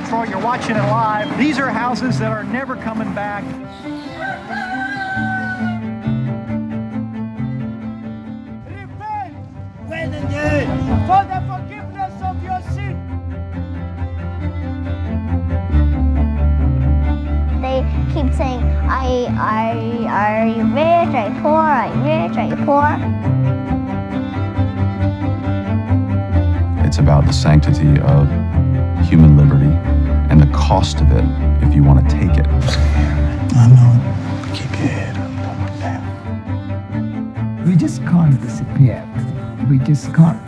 Detroit. You're watching it live. These are houses that are never coming back. Repent when for the forgiveness of your sin. They keep saying, I, I, are you rich? Are you poor? Are you rich? Are you poor? It's about the sanctity of human liberty and the cost of it if you want to take it. I know it. Keep your head up. Don't look down. We just can't disappear. We just can't.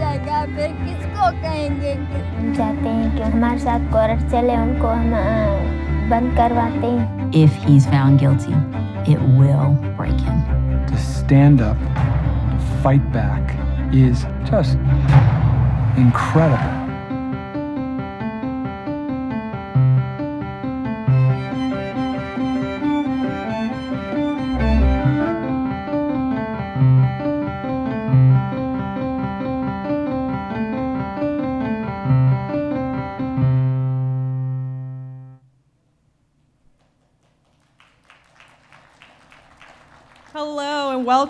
जगह पे किसको कहेंगे हम चाहते हैं कि हमारे साथ कोर्ट चले उनको हम अ, बंद करवाते हैं If he's found guilty, it will break him. to stand up, to fight back, is just incredible.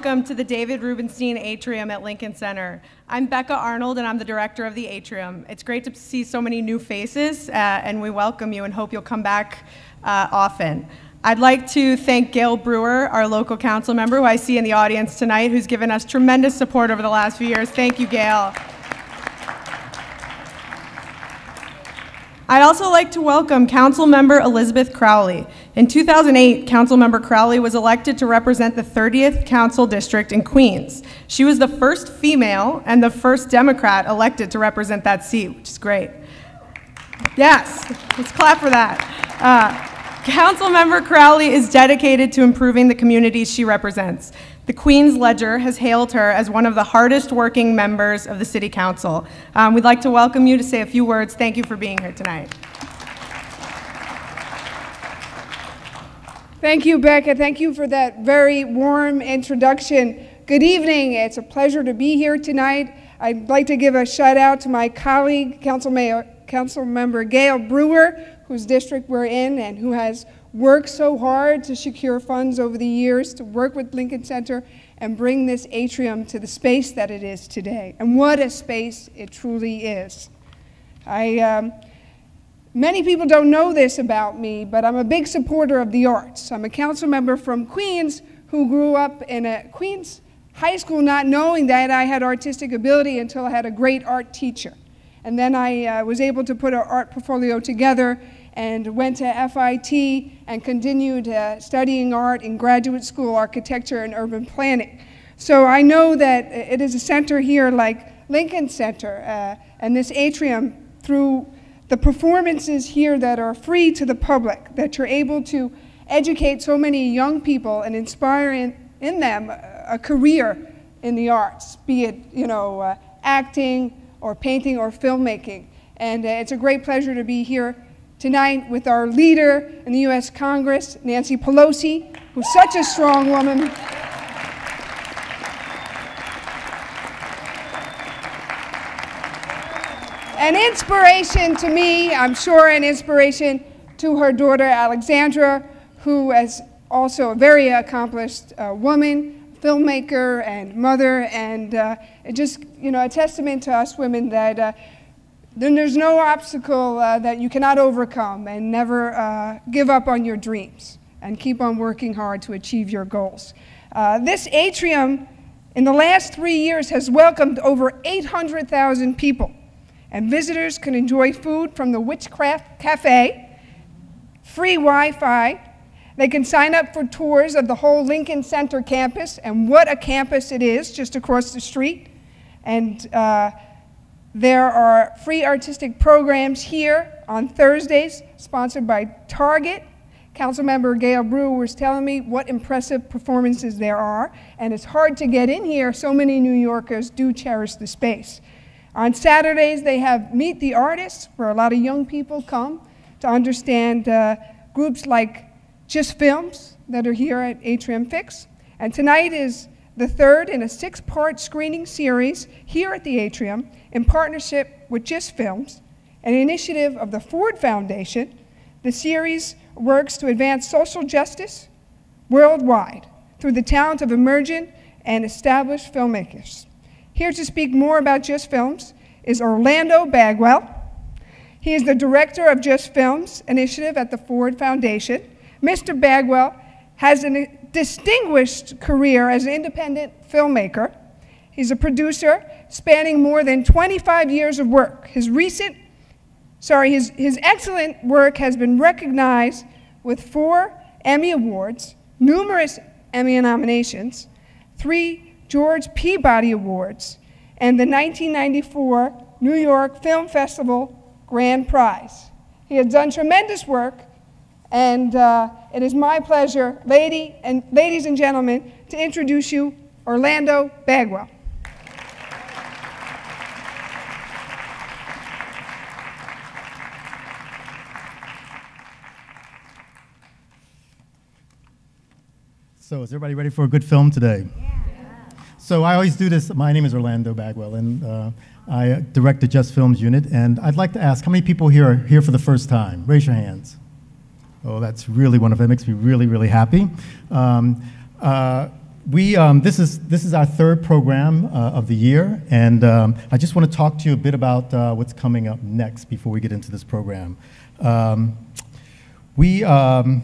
Welcome to the David Rubenstein Atrium at Lincoln Center. I'm Becca Arnold and I'm the director of the Atrium. It's great to see so many new faces uh, and we welcome you and hope you'll come back uh, often. I'd like to thank Gale Brewer, our local council member who I see in the audience tonight, who's given us tremendous support over the last few years. Thank you, Gale. I'd also like to welcome Councilmember Elizabeth Crowley. In 2008, Councilmember Crowley was elected to represent the 30th Council District in Queens. She was the first female and the first Democrat elected to represent that seat, which is great. Yes, let's clap for that. Uh, Councilmember Crowley is dedicated to improving the communities she represents. The Queens Ledger has hailed her as one of the hardest working members of the City Council. Um, we'd like to welcome you to say a few words. Thank you for being here tonight. Thank you, Becca. Thank you for that very warm introduction. Good evening. It's a pleasure to be here tonight. I'd like to give a shout out to my colleague, Council, Mayor, Council Member Gale Brewer, whose district we're in and who has worked so hard to secure funds over the years to work with Lincoln Center and bring this atrium to the space that it is today. And what a space it truly is. I, um, Many people don't know this about me, but I'm a big supporter of the arts. I'm a council member from Queens who grew up in a Queens high school not knowing that I had artistic ability until I had a great art teacher. And then I uh, was able to put an art portfolio together and went to FIT and continued uh, studying art in graduate school, architecture, and urban planning. So I know that it is a center here like Lincoln Center uh, and this atrium through the performances here that are free to the public, that you're able to educate so many young people and inspire in, in them a, career in the arts, be it you know uh, acting or painting or filmmaking. And uh, it's a great pleasure to be here tonight with our leader in the U.S. Congress, Nancy Pelosi, who's such a strong woman. an inspiration to me, I'm sure an inspiration to her daughter Alexandra, who is also a very accomplished uh, woman, filmmaker and mother, and uh, just, you know, a testament to us women that uh, then there's no obstacle uh, that you cannot overcome and never uh, give up on your dreams and keep on working hard to achieve your goals. Uh, this atrium in the last three years has welcomed over 800,000 people and visitors can enjoy food from the 'wichcraft Cafe, free Wi Fi. They can sign up for tours of the whole Lincoln Center campus, and what a campus it is just across the street. And uh, there are free artistic programs here on Thursdays, sponsored by Target. Councilmember Gale Brewer was telling me what impressive performances there are, and it's hard to get in here. So many New Yorkers do cherish the space. On Saturdays, they have Meet the Artists, where a lot of young people come to understand uh, groups like JustFilms that are here at AtriumFlix. And tonight is the third in a six part screening series here at the Atrium in partnership with JustFilms, an initiative of the Ford Foundation. The series works to advance social justice worldwide through the talent of emerging and established filmmakers. Here to speak more about JustFilms is Orlando Bagwell. He is the director of JustFilms initiative at the Ford Foundation. Mr. Bagwell has a distinguished career as an independent filmmaker. He's a producer spanning more than 25 years of work. His recent, sorry, his, his excellent work has been recognized with four Emmy Awards, numerous Emmy nominations, three George Peabody Awards, and the 1994 New York Film Festival Grand Prize. He has done tremendous work, and uh, it is my pleasure, lady and, ladies and gentlemen, to introduce you Orlando Bagwell. So is everybody ready for a good film today? Yeah. So I always do this. My name is Orlando Bagwell, and uh, I direct the JustFilms unit. And I'd like to ask, how many people here are here for the first time? Raise your hands. Oh, that's really wonderful. That makes me really, really happy. Um, uh, we, um, this, is, this is our third program uh, of the year, and um, I just want to talk to you a bit about uh, what's coming up next before we get into this program. Um, we, um,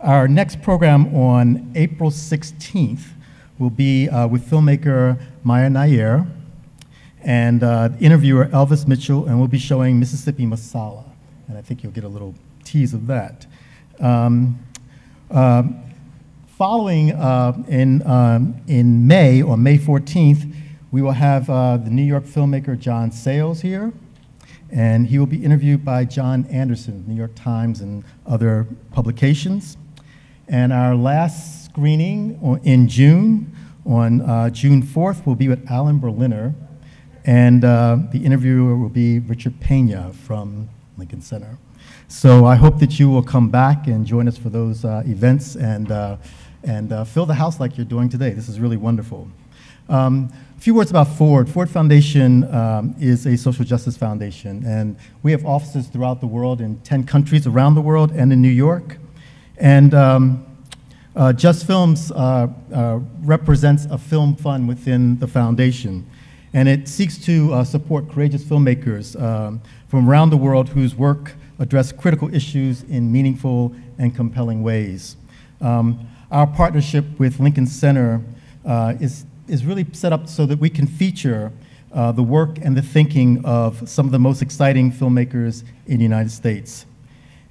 our next program on April 16th will be uh, with filmmaker Mira Nair and uh, interviewer Elvis Mitchell, and we'll be showing Mississippi Masala. And I think you'll get a little of that. Um, uh, following uh, in, um, in May, or May 14th, we will have uh, the New York filmmaker John Sayles here, and he will be interviewed by John Anderson, New York Times and other publications. And our last screening in June, on uh, June 4th, will be with Alan Berliner, and uh, the interviewer will be Richard Pena from Lincoln Center. So I hope that you will come back and join us for those uh, events and, uh, and uh, fill the house like you're doing today. This is really wonderful. Um, a few words about Ford. Ford Foundation um, is a social justice foundation, and we have offices throughout the world in 10 countries around the world and in New York. And um, uh, JustFilms uh, uh, represents a film fund within the foundation, and it seeks to uh, support courageous filmmakers um, from around the world whose work address critical issues in meaningful and compelling ways. Um, our partnership with Lincoln Center uh, is, is really set up so that we can feature uh, the work and the thinking of some of the most exciting filmmakers in the United States.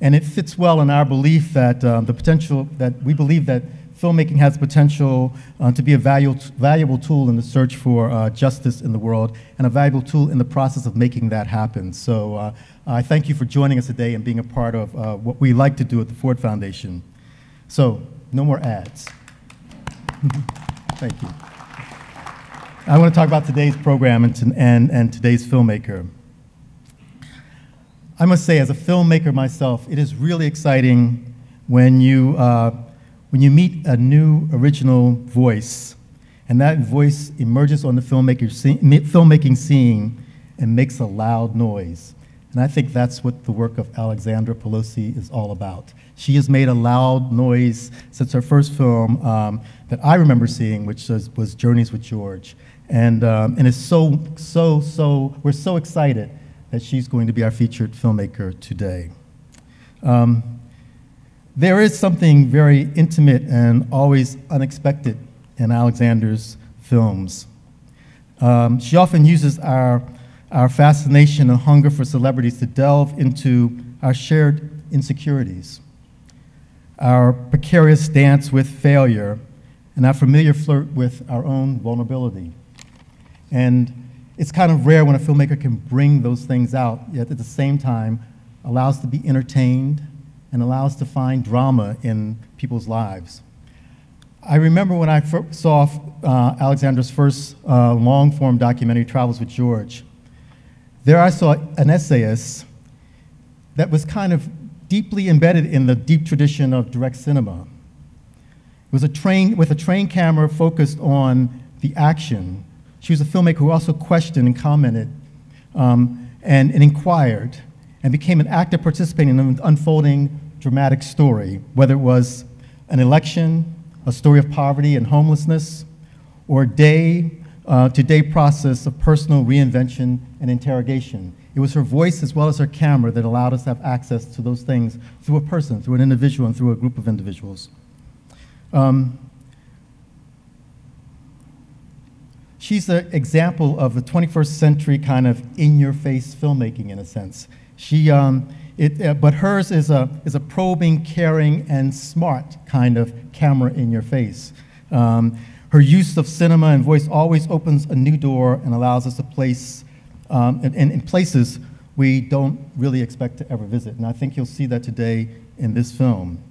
And it fits well in our belief that um, the potential, that we believe that filmmaking has potential uh, to be a valuable, valuable tool in the search for uh, justice in the world and a valuable tool in the process of making that happen. So uh, I thank you for joining us today and being a part of uh, what we like to do at the Ford Foundation. So, no more ads. thank you. I want to talk about today's program and, and, and today's filmmaker. I must say, as a filmmaker myself, it is really exciting when you, uh, when you meet a new original voice, and that voice emerges on the filmmaker filmmaking scene and makes a loud noise. And I think that's what the work of Alexandra Pelosi is all about. She has made a loud noise since her first film um, that I remember seeing, which was, was Journeys with George. And, um, and it's so, so, so, we're so excited that she's going to be our featured filmmaker today. Um, there is something very intimate and always unexpected in Alexandra's films. Um, she often uses our, our fascination and hunger for celebrities to delve into our shared insecurities, our precarious dance with failure, and our familiar flirt with our own vulnerability. And it's kind of rare when a filmmaker can bring those things out, yet at the same time allows to be entertained and allows to find drama in people's lives. I remember when I saw uh, Alexandra's first uh, long form documentary, Travels with George. There I saw an essayist that was kind of deeply embedded in the deep tradition of direct cinema. It was a train with a train camera focused on the action. She was a filmmaker who also questioned and commented um, and, and inquired and became an active participant in unfolding dramatic story, whether it was an election, a story of poverty and homelessness, or a day uh, process of personal reinvention and interrogation. It was her voice as well as her camera that allowed us to have access to those things through a person, through an individual, and through a group of individuals. Um, she's an example of the 21st century kind of in your face filmmaking, in a sense. She, um, it, uh, but hers is a, is a probing, caring, and smart kind of camera in your face. Um, her use of cinema and voice always opens a new door and allows us to place um, in, in places we don't really expect to ever visit. And I think you'll see that today in this film.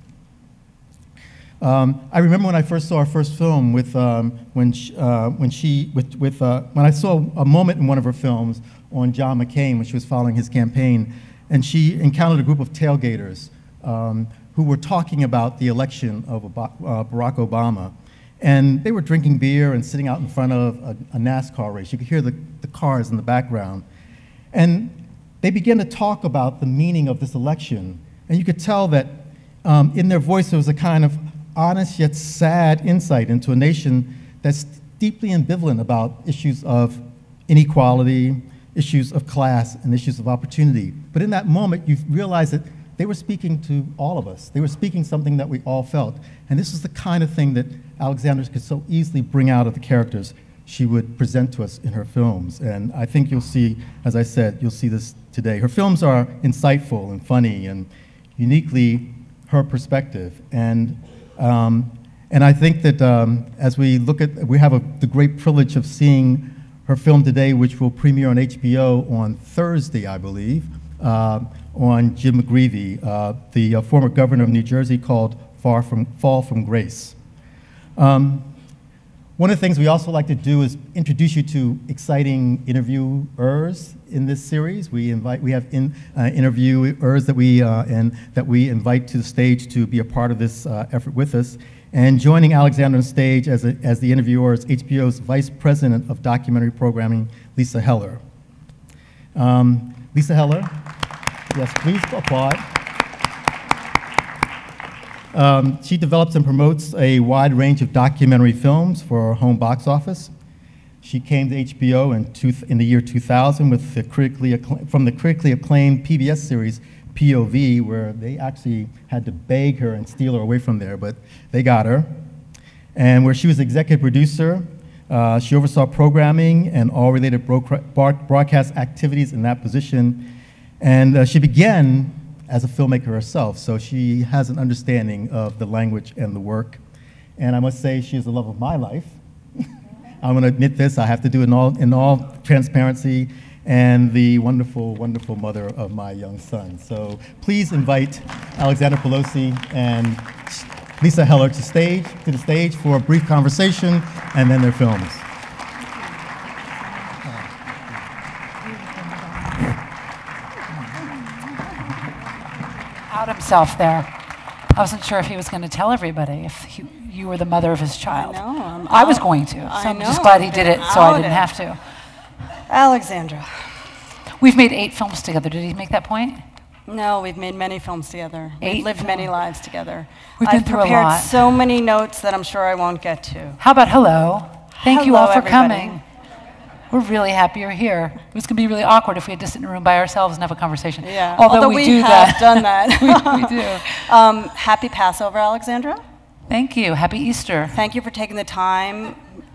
Um, I remember when I first saw our first film with um, when she, uh, when she with, with uh, when I saw a moment in one of her films on John McCain when she was following his campaign, and she encountered a group of tailgaters um, who were talking about the election of uh, Barack Obama. And they were drinking beer and sitting out in front of a, a NASCAR race. You could hear the, the cars in the background. And they began to talk about the meaning of this election. And you could tell that um, in their voice there was a kind of honest yet sad insight into a nation that's deeply ambivalent about issues of inequality, issues of class, and issues of opportunity. But in that moment, you realize that they were speaking to all of us. They were speaking something that we all felt. And this is the kind of thing that Alexandra could so easily bring out of the characters she would present to us in her films. And I think you'll see, as I said, you'll see this today. Her films are insightful and funny and uniquely her perspective. And, um, and I think that um, as we look at, we have a, the great privilege of seeing her film today, which will premiere on HBO on Thursday, I believe, uh, on Jim McGreevey, uh, the uh, former governor of New Jersey, called Far from, Fall from Grace. Um, one of the things we also like to do is introduce you to exciting interviewers in this series. We invite, we have in, uh, interviewers that we uh, and that we invite to the stage to be a part of this uh, effort with us. And joining Alexandra on stage as, a, as the interviewer is HBO's Vice President of Documentary Programming, Lisa Heller. Um, Lisa Heller, yes, please applaud. Um, she develops and promotes a wide range of documentary films for home box office. She came to HBO in, two, in the year 2000 with the critically from the critically acclaimed PBS series POV, where they actually had to beg her and steal her away from there, but they got her. And where she was executive producer, uh, she oversaw programming and all related broadcast activities in that position. And uh, she began as a filmmaker herself, so she has an understanding of the language and the work. And I must say, she is the love of my life. I'm going to admit this, I have to do it in all, in all transparency, and the wonderful, wonderful mother of my young son. So please invite Alexandra Pelosi and Lisa Heller to, stage, to the stage for a brief conversation and then their films. out himself there. I wasn't sure if he was going to tell everybody if he, you were the mother of his child. I know. I'm I was going to, so I I'm just glad he did it so I didn't outed. have to. Alexandra. We've made eight films together. Did he make that point? No, we've made many films together. Eight We've lived many lives together. We've been I've through a prepared lot. so many notes that I'm sure I won't get to. How about hello? Thank you all for everybody. coming. We're really happy you're here. It was going to be really awkward if we had to sit in a room by ourselves and have a conversation. Yeah, Although, although we, we do have that. done that. we, we do. Um, happy Passover, Alexandra. Thank you. Happy Easter. Thank you for taking the time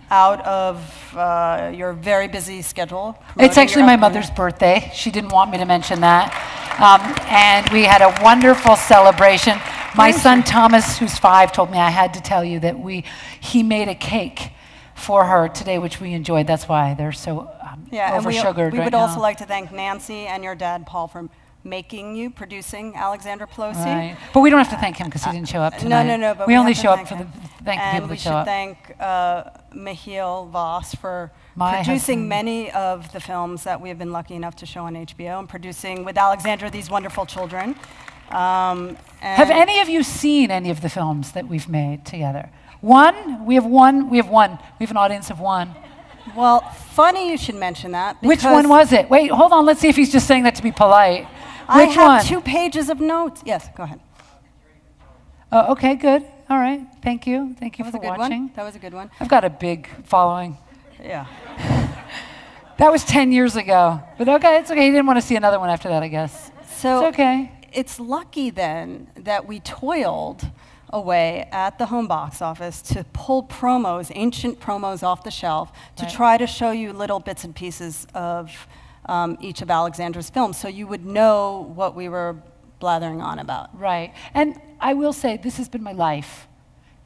out of uh, your very busy schedule. It's actually my mother's birthday. She didn't want me to mention that. Um, and we had a wonderful celebration. My son Thomas, who's five, told me I had to tell you that we he made a cake for her today, which we enjoyed. That's why they're so um, Yeah, and we, we right would now. also like to thank Nancy and your dad, Paul, for making you, producing Alexandra Pelosi. Right. But we don't have to thank him because he didn't show up Uh, tonight. No, no, no. But we, we, only show up for the thank the and people we that show should thank uh, Michiel Vos for My producing husband. many of the films that we have been lucky enough to show on HBO and producing with Alexandra these wonderful children. Um, Have any of you seen any of the films that we've made together? One? We have one. We have one. We have an audience of one. Well, funny you should mention that. Which one was it? Wait, hold on. Let's see if he's just saying that to be polite. I Which have one? two pages of notes. Yes, go ahead. Oh, okay, good. All right. Thank you. Thank you That was for a good watching. one. That was a good one. I've got a big following. Yeah. That was 10 years ago. But okay, it's okay. He didn't want to see another one after that, I guess. So it's okay. It's lucky then that we toiled away at the home box office to pull promos, ancient promos off the shelf, to Right. try to show you little bits and pieces of um, each of Alexandra's films so you would know what we were blathering on about. Right. And I will say, this has been my life.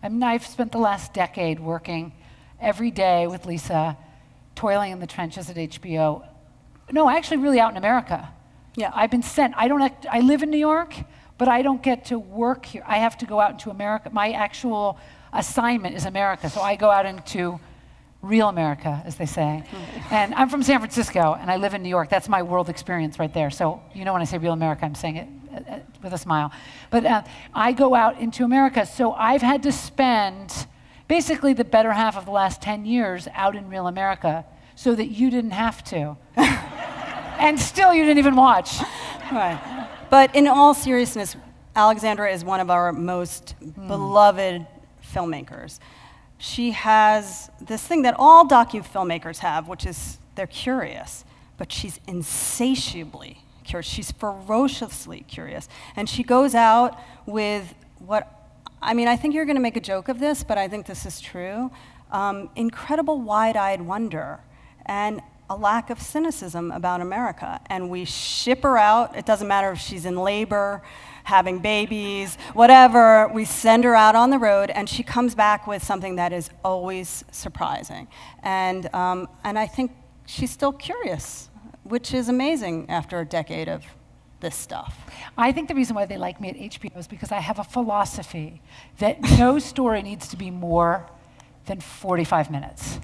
I mean, I've spent the last decade working every day with Lisa, toiling in the trenches at HBO. No, actually, really out in America. Yeah. I've been sent. I don't. Act, I live in New York, but I don't get to work here. I have to go out into America. My actual assignment is America, so I go out into real America, as they say. and I'm from San Francisco, and I live in New York. That's my world experience right there. So you know when I say real America, I'm saying it uh, uh, with a smile. But uh, I go out into America, so I've had to spend basically the better half of the last 10 years out in real America so that you didn't have to. and still you didn't even watch. Right. But in all seriousness, Alexandra is one of our most beloved filmmakers. She has this thing that all docu filmmakers have, which is they're curious, but she's insatiably curious. She's ferociously curious. And she goes out with what I mean, I think you're going to make a joke of this, but I think this is true. Um, incredible wide eyed wonder and a lack of cynicism about America. And we ship her out. It doesn't matter if she's in labor, having babies, whatever. We send her out on the road, and she comes back with something that is always surprising. And, um, and I think she's still curious, which is amazing after a decade of this stuff. I think the reason why they like me at HBO is because I have a philosophy that no story needs to be more than 45 minutes.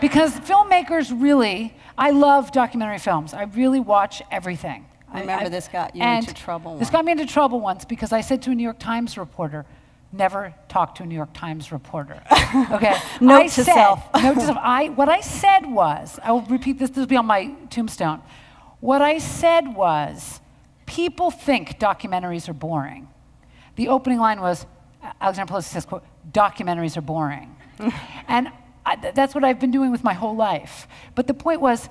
Because filmmakers really, I love documentary films. I really watch everything. I remember this got you into trouble This once. got me into trouble once because I said to a New York Times reporter, never talk to a New York Times reporter. Okay. Note I to said, self. note to self. I, what I said was, I will repeat this, this will be on my tombstone. What I said was, people think documentaries are boring. The opening line was, Alexandra Pelosi says, quote, documentaries are boring. and I, th- that's what I've been doing with my whole life. But the point was,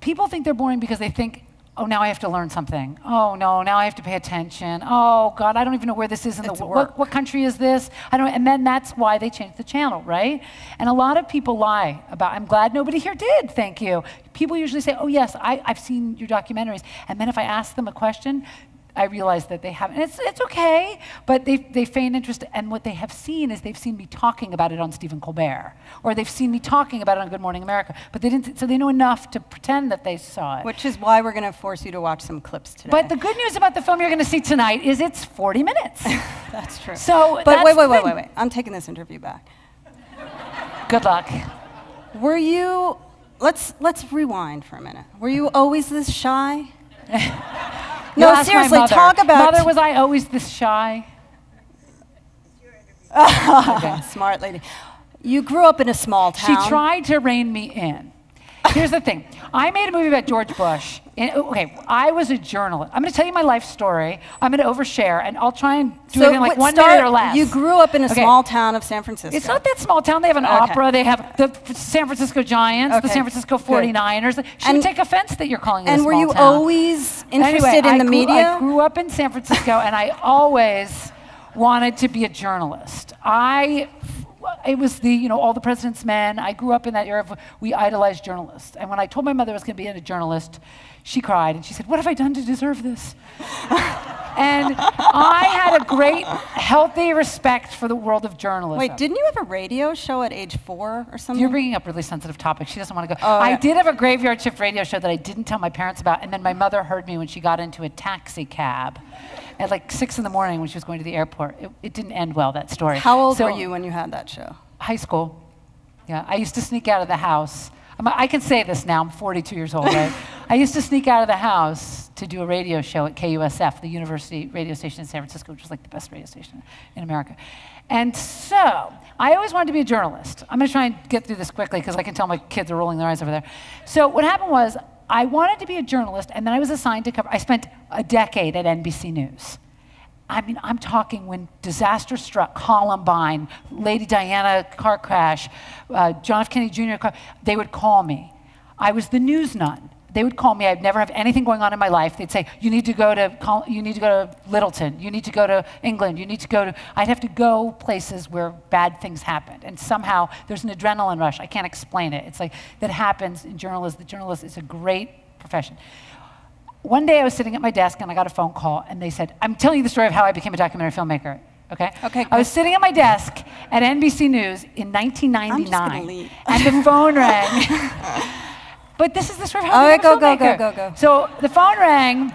people think they're boring because they think, oh, now I have to learn something. Oh, no, now I have to pay attention. Oh, God, I don't even know where this is in It's the world. What, what country is this? I don't, and then that's why they changed the channel, right? And a lot of people lie about, I'm glad nobody here did, thank you. People usually say, oh, yes, I, I've seen your documentaries. And then if I ask them a question, I realize that they haven't. And it's, it's okay, but they, they feign interest. And what they have seen is they've seen me talking about it on Stephen Colbert, or they've seen me talking about it on Good Morning America. But they didn't, so they know enough to pretend that they saw it. Which is why we're going to force you to watch some clips today. But the good news about the film you're going to see tonight is it's 40 minutes. that's true. So but wait, wait, wait, wait, wait. I'm taking this interview back. Good luck. Were you? Let's let's rewind for a minute. Were you always this shy? No, ask seriously. Talk about. Mother, was I always this shy? Smart lady. You grew up in a small town. She tried to rein me in. Here's the thing. I made a movie about George Bush. And, okay, I was a journalist. I'm going to tell you my life story. I'm going to overshare, and I'll try and do So it in like one start- minute or less. You grew up in a Okay. small town of San Francisco. It's not that small town. They have an Okay. opera. They have the San Francisco Giants, the San Francisco good. 49ers. She And- take offense that you're calling it a and were you town. always Anyway, interested in I the grew- media? I grew up in San Francisco, and I always wanted to be a journalist. I, it was the you know all the president's men. I grew up in that era of we idolized journalists. And when I told my mother I was going to be a journalist, she cried and she said, "What have I done to deserve this?" and I had a great, healthy respect for the world of journalism. Wait, didn't you have a radio show at age four or something? You're bringing up really sensitive topics. She doesn't want to go. Oh, I yeah. did have a graveyard shift radio show that I didn't tell my parents about, and then my mother heard me when she got into a taxi cab at like six in the morning when she was going to the airport. It, it didn't end well, that story. How old So- were you when you had that show? High school. Yeah, I used to sneak out of the house. I'm, I can say this now. I'm 42 years old, right? I used to sneak out of the house to do a radio show at KUSF, the university radio station in San Francisco, which was like the best radio station in America. And so I always wanted to be a journalist. I'm going to try and get through this quickly because I can tell my kids are rolling their eyes over there. So what happened was I wanted to be a journalist, and then I was assigned to cover. I spent a decade at NBC News. I mean, I'm talking when disaster struck, Columbine, Lady Diana car crash, uh, John F. Kennedy Jr. Car, they would call me. I was the news nun. They would call me. I'd never have anything going on in my life. They'd say, "You need to go to you need to go to Littleton. You need to go to England. You need to go to." I'd have to go places where bad things happened, and somehow there's an adrenaline rush. I can't explain it. It's like that happens in journalism. The journalist is a great profession one day I was sitting at my desk and I got a phone call and they said, I'm telling you the story of how I became a documentary filmmaker. Okay? Okay. I was sitting at my desk at NBC News in 1999 and the phone rang. but this is the story of how I became go, go, go, go, go. So the phone rang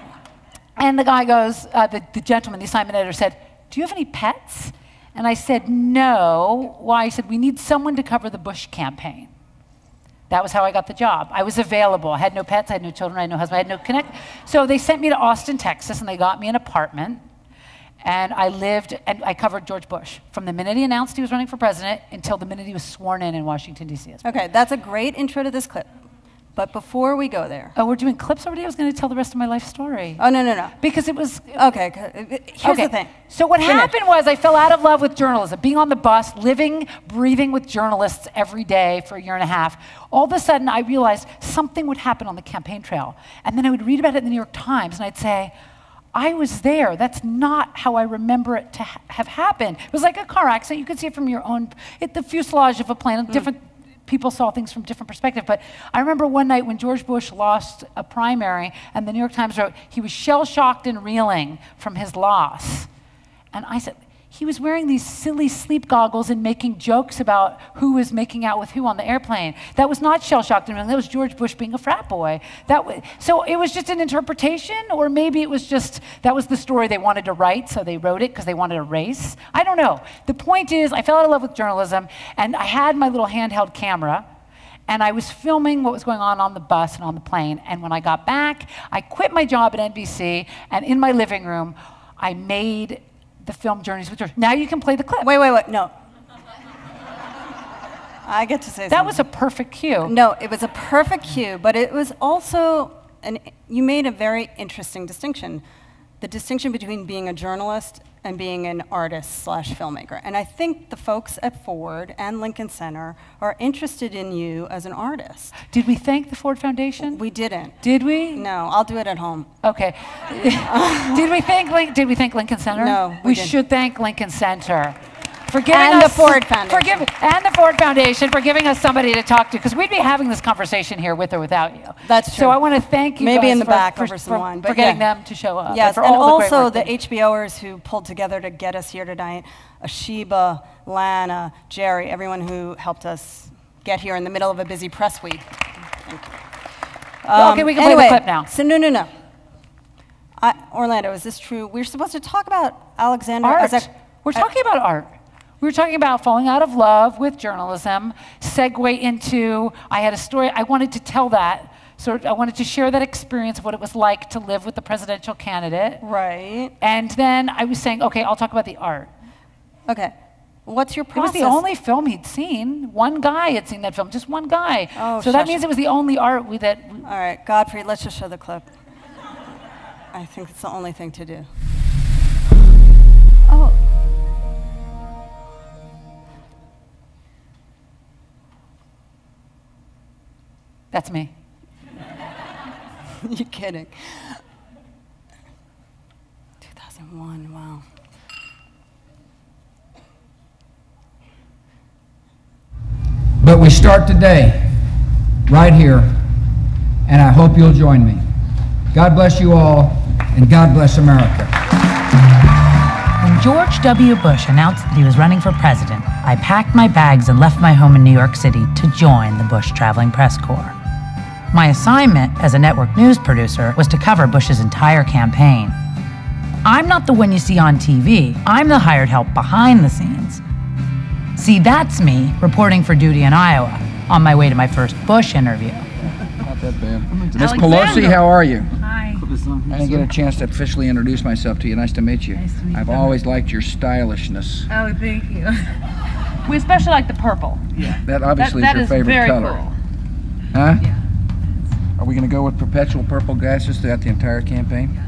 and the guy goes, uh, the, the gentleman, the assignment editor said, Do you have any pets? And I said, No. Why? He said, We need someone to cover the Bush campaign. That was how I got the job. I was available. I had no pets, I had no children, I had no husband, I had no connect. So they sent me to Austin, Texas, and they got me an apartment. And I lived, and I covered George Bush from the minute he announced he was running for president until the minute he was sworn in in Washington, D.C. Okay, that's a great intro to this clip. But before we go there. Oh, we're doing clips already? I was going to tell the rest of my life story. Oh, no, no, no. Because it was. Okay, uh, uh, here's okay. the thing. So, what Finish. happened was I fell out of love with journalism, being on the bus, living, breathing with journalists every day for a year and a half. All of a sudden, I realized something would happen on the campaign trail. And then I would read about it in the New York Times, and I'd say, I was there. That's not how I remember it to ha- have happened. It was like a car accident. You could see it from your own, it, the fuselage of a plane, a mm. different people saw things from different perspective. But I remember one night when George Bush lost a primary, and the New York Times wrote he was shell shocked and reeling from his loss. And I said, he was wearing these silly sleep goggles and making jokes about who was making out with who on the airplane. That was not shell shocked and. That was George Bush being a frat boy. That was, so it was just an interpretation, or maybe it was just that was the story they wanted to write, so they wrote it because they wanted a race. I don't know. The point is, I fell out of love with journalism, and I had my little handheld camera. And I was filming what was going on on the bus and on the plane. And when I got back, I quit my job at NBC. And in my living room, I made the film Journeys with George. Now you can play the clip. Wait, wait, wait. No. I get to say That something. was a perfect cue. No, it was a perfect cue, but it was also, an, you made a very interesting distinction. The distinction between being a journalist and being an artist slash filmmaker. And I think the folks at Ford and Lincoln Center are interested in you as an artist. Did we thank the Ford Foundation? We didn't. Did we? No, I'll do it at home. Okay. did we thank Did we thank Lincoln Center? No, we, we should thank Lincoln Center. For giving And the Ford Foundation. For giving, and the Ford Foundation for giving us somebody to talk to, because we'd be having this conversation here with or without you. That's true. So. I want to thank you Maybe in the for, back for, for, wine, for getting yeah. them to show up. Yes, for and the also work the. HBOers who pulled together to get us here tonight Ashiba, Lana, Jerry, everyone who helped us get here in the middle of a busy press week. Thank you. Well, okay, we can play the anyway, clip now. So, no, no, no. I, Orlando, is this true? We're supposed to talk about Alexander art. We're talking about art. We were talking about falling out of love with journalism, segue into I had a story, I wanted to tell that. So I wanted to share that experience of what it was like to live with the presidential candidate. Right. And then I was saying, okay, I'll talk about the art. Okay. What's your It was the only film he'd seen. One guy had seen that film, just one guy. Oh, so that means it was the only art we, that. All right, Godfrey, let's just show the clip. I think it's the only thing to do. Oh. That's me. You're kidding. 2001, wow. But we start today, right here, and I hope you'll join me. God bless you all, and God bless America. When George W. Bush announced that he was running for president, I packed my bags and left my home in New York City to join the Bush Traveling Press Corps. My assignment as a network news producer was to cover Bush's entire campaign. I'm not the one you see on TV, I'm the hired help behind the scenes. See, that's me reporting for duty in Iowa on my way to my first Bush interview. that bad. Miss Pelosi, how are you? Hi. I didn't get a chance to officially introduce myself to you. Nice to meet you. Nice to meet I've you. always liked your stylishness. Oh, thank you. We especially like the purple. Yeah. That obviously That- is your is favorite very color. cool. Huh? Are we going to go with perpetual purple glasses throughout the entire campaign?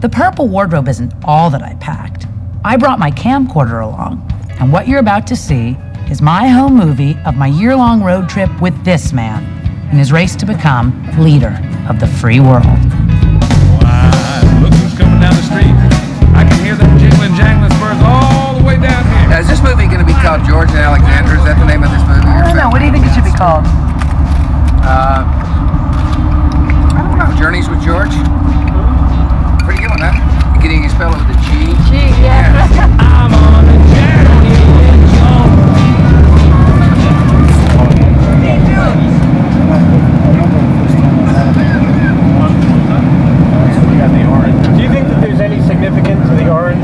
The purple wardrobe isn't all that I packed. I brought my camcorder along, and what you're about to see is my home movie of my year long road trip with this man in his race to become leader of the free world. Wow, look who's coming down the street. I can hear them jingling, jangling spurs all the way down here. Now, is this movie going to be called George and Alexander? Is that the name of this movie? I don't know. What do you think it should be called? Uh, I don't know. Journeys with George? Pretty good one, huh? You can you spell it with a G? G, yeah. I'm on a journey.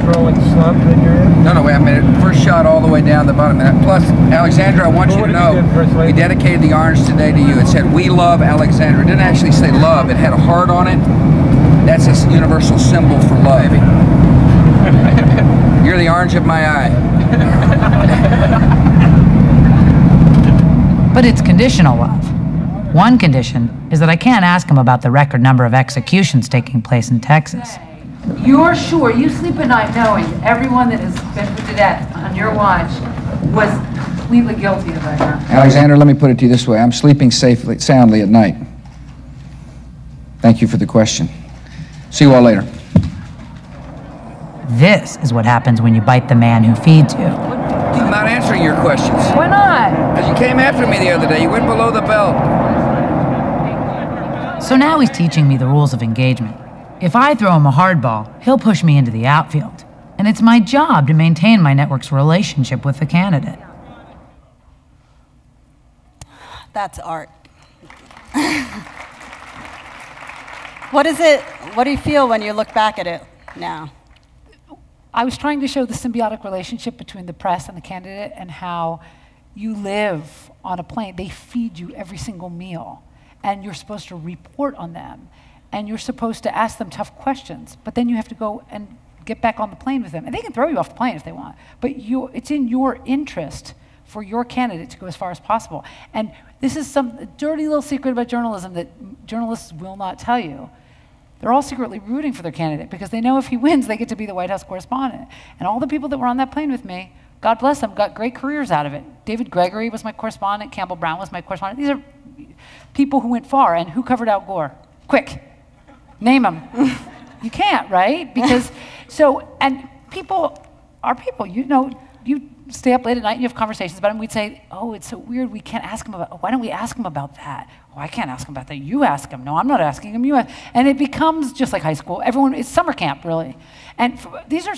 To the orange rolling slump that you're in? No, no, wait a minute. First shot all the way down the bottom. And Plus, Alexandra, I want you to know, we dedicated the orange today to you. It said, we love Alexandra. It didn't actually say love. It had a heart on it. That's a universal symbol for love. You're the orange of my eye. But it's conditional love. One condition is that I can't ask him about the record number of executions taking place in Texas. You're sure, you sleep at night knowing that everyone that has been put to death on your watch was completely guilty of that crime. Alexander, let me put it to you this way. I'm sleeping safely, soundly at night. Thank you for the question. See you all later. This is what happens when you bite the man who feeds you. I'm not answering your questions. Why not? Because you came after me the other day. You went below the belt. So now he's teaching me the rules of engagement. If I throw him a hardball, he'll push me into the outfield. And it's my job to maintain my network's relationship with the candidate. That's art. what is it? What do you feel when you look back at it now? I was trying to show the symbiotic relationship between the press and the candidate and how you live on a plane. They feed you every single meal, and you're supposed to report on them, and you're supposed to ask them tough questions, but then you have to go and get back on the plane with them. And they can throw you off the plane if they want, but you, it's in your interest for your candidate to go as far as possible. And this is some dirty little secret about journalism that journalists will not tell you. They're all secretly rooting for their candidate because they know if he wins, they get to be the White House correspondent. And all the people that were on that plane with me, God bless them, got great careers out of it. David Gregory was my correspondent, Campbell Brown was my correspondent. These are people who went far. And who covered Al Gore? Quick, name them. you can't, right? Because, so, and people are people. You know, you stay up late at night and you have conversations about him. We'd say, oh, it's so weird. We can't ask him about, why don't we ask him about that? Oh, I can't ask him about that. You ask him. No, I'm not asking him. You ask. And it becomes just like high school. Everyone, it's summer camp, really. And these are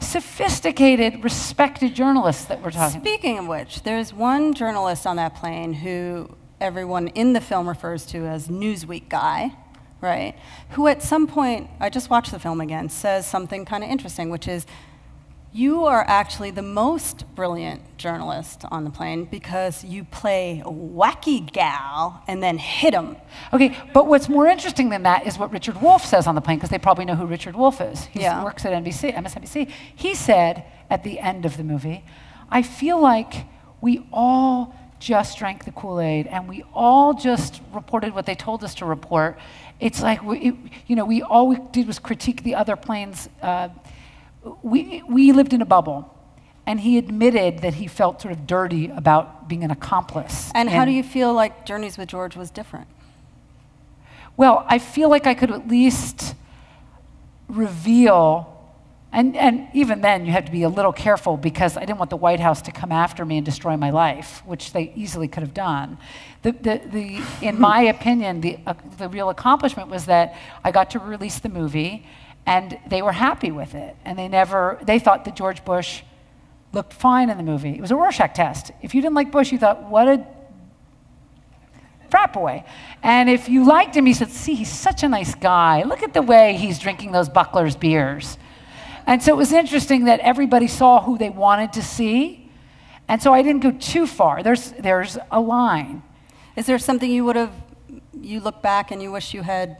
sophisticated, respected journalists that we're talking Speaking of which, there's one journalist on that plane who everyone in the film refers to as Newsweek guy, right? Who at some point, I just watched the film again, says something kind of interesting, which is you are actually the most brilliant journalist on the plane because you play wacky gal and then hit him. Okay, but what's more interesting than that is what Richard Wolffe says on the plane, because they probably know who Richard Wolffe is. He Yeah. works at NBC, MSNBC. He said at the end of the movie, I feel like we all just drank the Kool-Aid and we all just reported what they told us to report. It's like, we, it- you know, we all we did was critique the other planes. Uh, we, we lived in a bubble. And he admitted that he felt sort of dirty about being an accomplice. And how do you feel like Journeys with George was different? well, I feel like I could at least reveal, and, and even then you have to be a little careful because I didn't want the White House to come after me and destroy my life, which they easily could have done. The, the, the, in my opinion, the, uh, the real accomplishment was that I got to release the movie and they were happy with it. And they never, they thought that George Bush looked fine in the movie. It was a Rorschach test. If you didn't like Bush, you thought, what a frat boy. And if you liked him, he said, see, he's such a nice guy. Look at the way he's drinking those Buckler's beers. And so it was interesting that everybody saw who they wanted to see. And so I didn't go too far. There's, there's a line. Is there something you would have you look back and you wish you had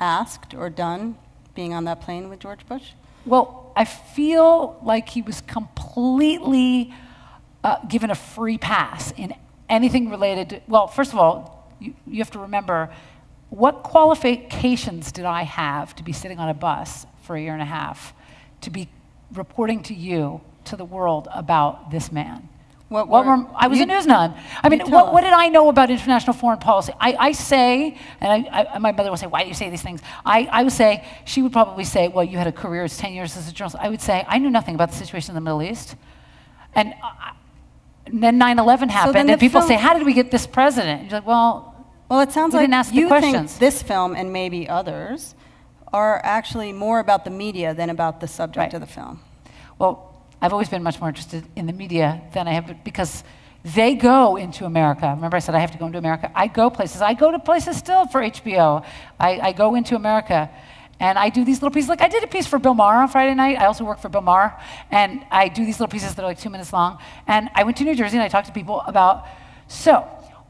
asked or done being on that plane with George Bush? Well, I feel like he was completely uh, given a free pass in anything related to, well, first of all, you, you have to remember what qualifications did I have to be sitting on a bus for a year and a half to be reporting to you, to the world, about this man? What, What were- were, I was you- a news nun. I mean, what, what did I know about international foreign policy? I, I say, and I, I, my mother will say, why do you say these things? I, I would say, she would probably say, well, you had a career as 10 years as a journalist. I would say, I knew nothing about the situation in the Middle East. And, uh, and then 9-11 happened, then and people film- say, how did we get this president? You're like, well, Well, it sounds we like didn't ask the you think this film and maybe others are actually more about the media than about the subject of the film. Well, I've always been much more interested in the media than I have because they go into America. Remember, I said I have to go into America. I go places. I go to places still for HBO. I, I go into America. And I do these little pieces. Like I did a piece for Bill Maher on Friday night. I also work for Bill Maher. And I do these little pieces that are like two minutes long. And I went to New Jersey and I talked to people about, so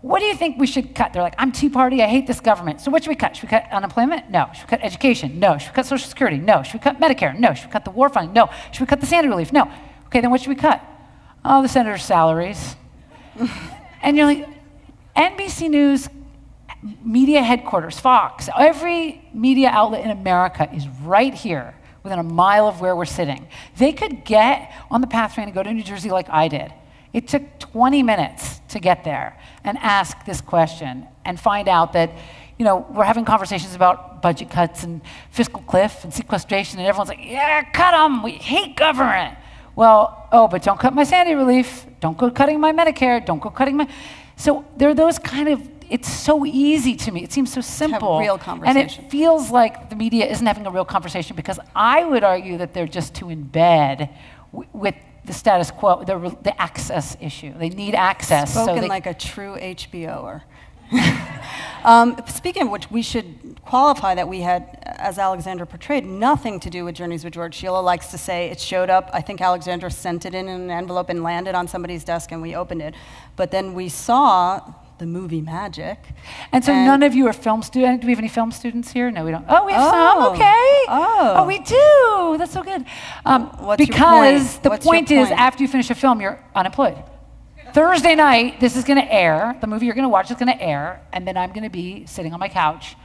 what do you think we should cut? They're like, I'm Tea Party, I hate this government. So what should we cut? Should we cut unemployment? No. Should we cut education? No. Should we cut Social Security? No. Should we cut Medicare? No. Should we cut the war fund? No. Should we cut the Sandy relief? No. Okay, then what should we cut? Oh, the senator's salaries. and you're like, NBC News media headquarters, Fox, every media outlet in America is right here within a mile of where we're sitting. They could get on the PATH train and go to New Jersey like I did. It took 20 minutes to get there and ask this question and find out that, you know, we're having conversations about budget cuts and fiscal cliff and sequestration, and everyone's like, yeah, cut them. We hate government. Well, oh, but don't cut my Sandy relief. Don't go cutting my Medicare. Don't go cutting my. So there are those kind of. It's so easy to me. It seems so simple. real conversation. And it feels like the media isn't having a real conversation because I would argue that they're just too in bed w- with the status quo, the, the access issue. They need access. so Spoken they, like a true HBOer. um, speaking of which, we should qualify that we had, as Alexandra portrayed, nothing to do with Journeys with George. Sheila likes to say it showed up. I think Alexandra sent it in an envelope and landed on somebody's desk, and we opened it. But then we saw the movie Magic. And so none of you are film students. Do we have any film students here? No, we don't. Oh, we have Oh. some. Okay. Oh. oh, we do. That's so good. Um, What's your because point? the What's your point is, after you finish a film, you're unemployed. Thursday night, this is going to air. The movie you're going to watch is going to air, and then I'm going to be sitting on my couch,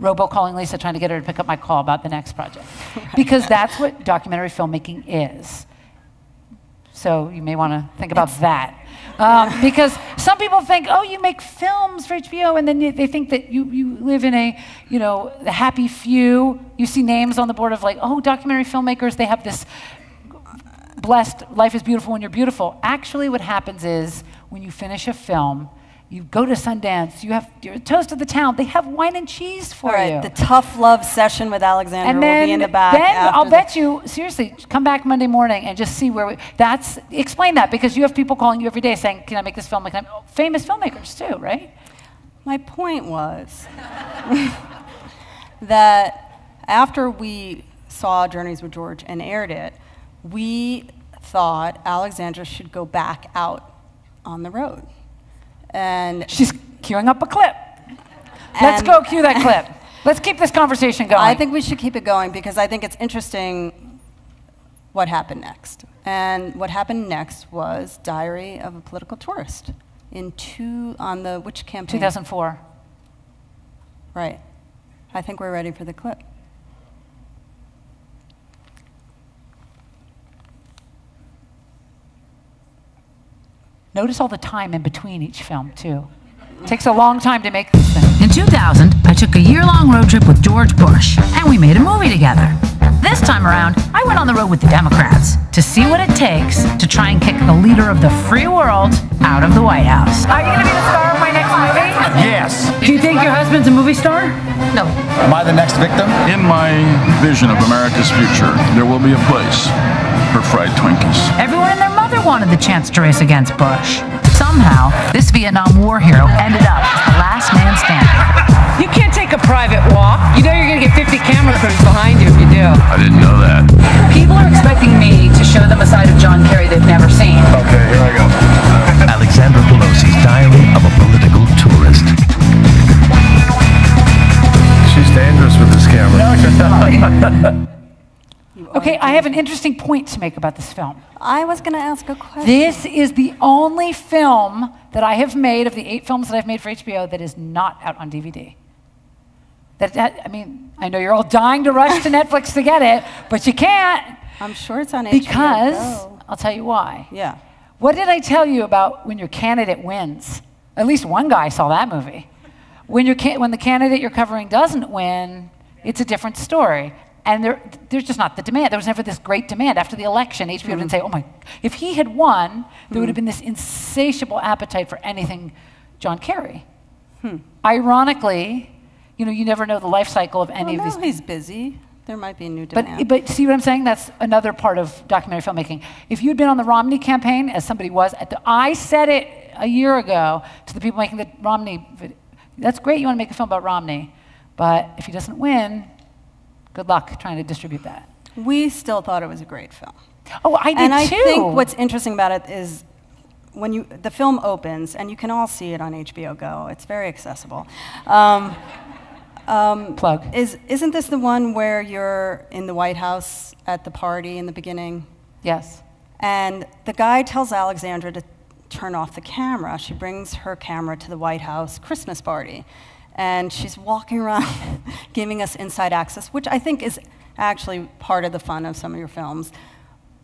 robo-calling Lisa, trying to get her to pick up my call about the next project, because that's what documentary filmmaking is. So you may want to think about that. Um, because some people think, oh, you make films for HBO, and then they think that you, you live in a, you know, the happy few. You see names on the board of like, oh, documentary filmmakers, they have this blessed, life is beautiful when you're beautiful. Actually, what happens is when you finish a film, you go to Sundance, you have you're toast of the town, they have wine and cheese for All right, you. the tough love session with Alexandra And will be in the back. then I'll the- bet you, seriously, come back Monday morning and just see where we, that's, explain that because you have people calling you every day saying, can I make this film? Can I, oh, famous filmmakers too, right? My point was that after we saw Journeys with George and aired it, we thought Alexandra should go back out on the road. And she's queuing up a clip. Let's go cue that clip. Let's keep this conversation going. I think we should keep it going because I think it's interesting what happened next. And what happened next was Diary of a Political Tourist in two on the which campaign? 2004. Right. I think we're ready for the clip. Notice all the time in between each film too. It takes a long time to make this thing. In 2000, I took a year long road trip with George Bush, and we made a movie together. This time around, I went on the road with the Democrats to see what it takes to try and kick the leader of the free world out of the White House. Are you going to be the star of my next movie? Yes. Do you think your husband's a movie star? No. Am I the next victim? In my vision of America's future, there will be a place for fried Twinkies. Everyone in their never wanted the chance to race against Bush. Somehow, this Vietnam War hero ended up the last man standing. You can't take a private walk. You know you're going to get 50 camera crews behind you if you do. I didn't know that. People are expecting me to show them a side of John Kerry they've never seen. Okay, here I go. Alexandra Pelosi's Diary of a Political Tourist. She's dangerous with this camera. Okay, I have an interesting point to make about this film. I was going to ask a question. This is the only film that I have made of the eight films that I've made for HBO that is not out on DVD. That, that I mean, I know you're all dying to rush to Netflix to get it, but you can't. I'm sure it's on HBO. Because Go. I'll tell you why. Yeah. What did I tell you about when your candidate wins? At least one guy saw that movie. When, your can- when the candidate you're covering doesn't win, it's a different story. And there, there's just not the demand. There was never this great demand. After the election, HBO didn't say, oh my, if he had won, there would have been this insatiable appetite for anything John Kerry. Hmm. Ironically, you know, you never know the life cycle of any well, of these he's busy. There might be a new demand. but, but see what I'm saying? That's another part of documentary filmmaking. If you'd been on the Romney campaign, as somebody was, at the, I said it a year ago to the people making the Romney. That's great. You want to make a film about Romney, but if he doesn't win, good luck trying to distribute that. we still thought it was a great film. Oh, I did and I think what's interesting about it is when you the film opens, and you can all see it on HBO Go. It's very accessible. Um, um, Plug. Is isn't this the one where you're in the White House at the party in the beginning? Yes. And the guy tells Alexandra to turn off the camera. She brings her camera to the White House Christmas party. And she's walking around giving us inside access, which I think is actually part of the fun of some of your films.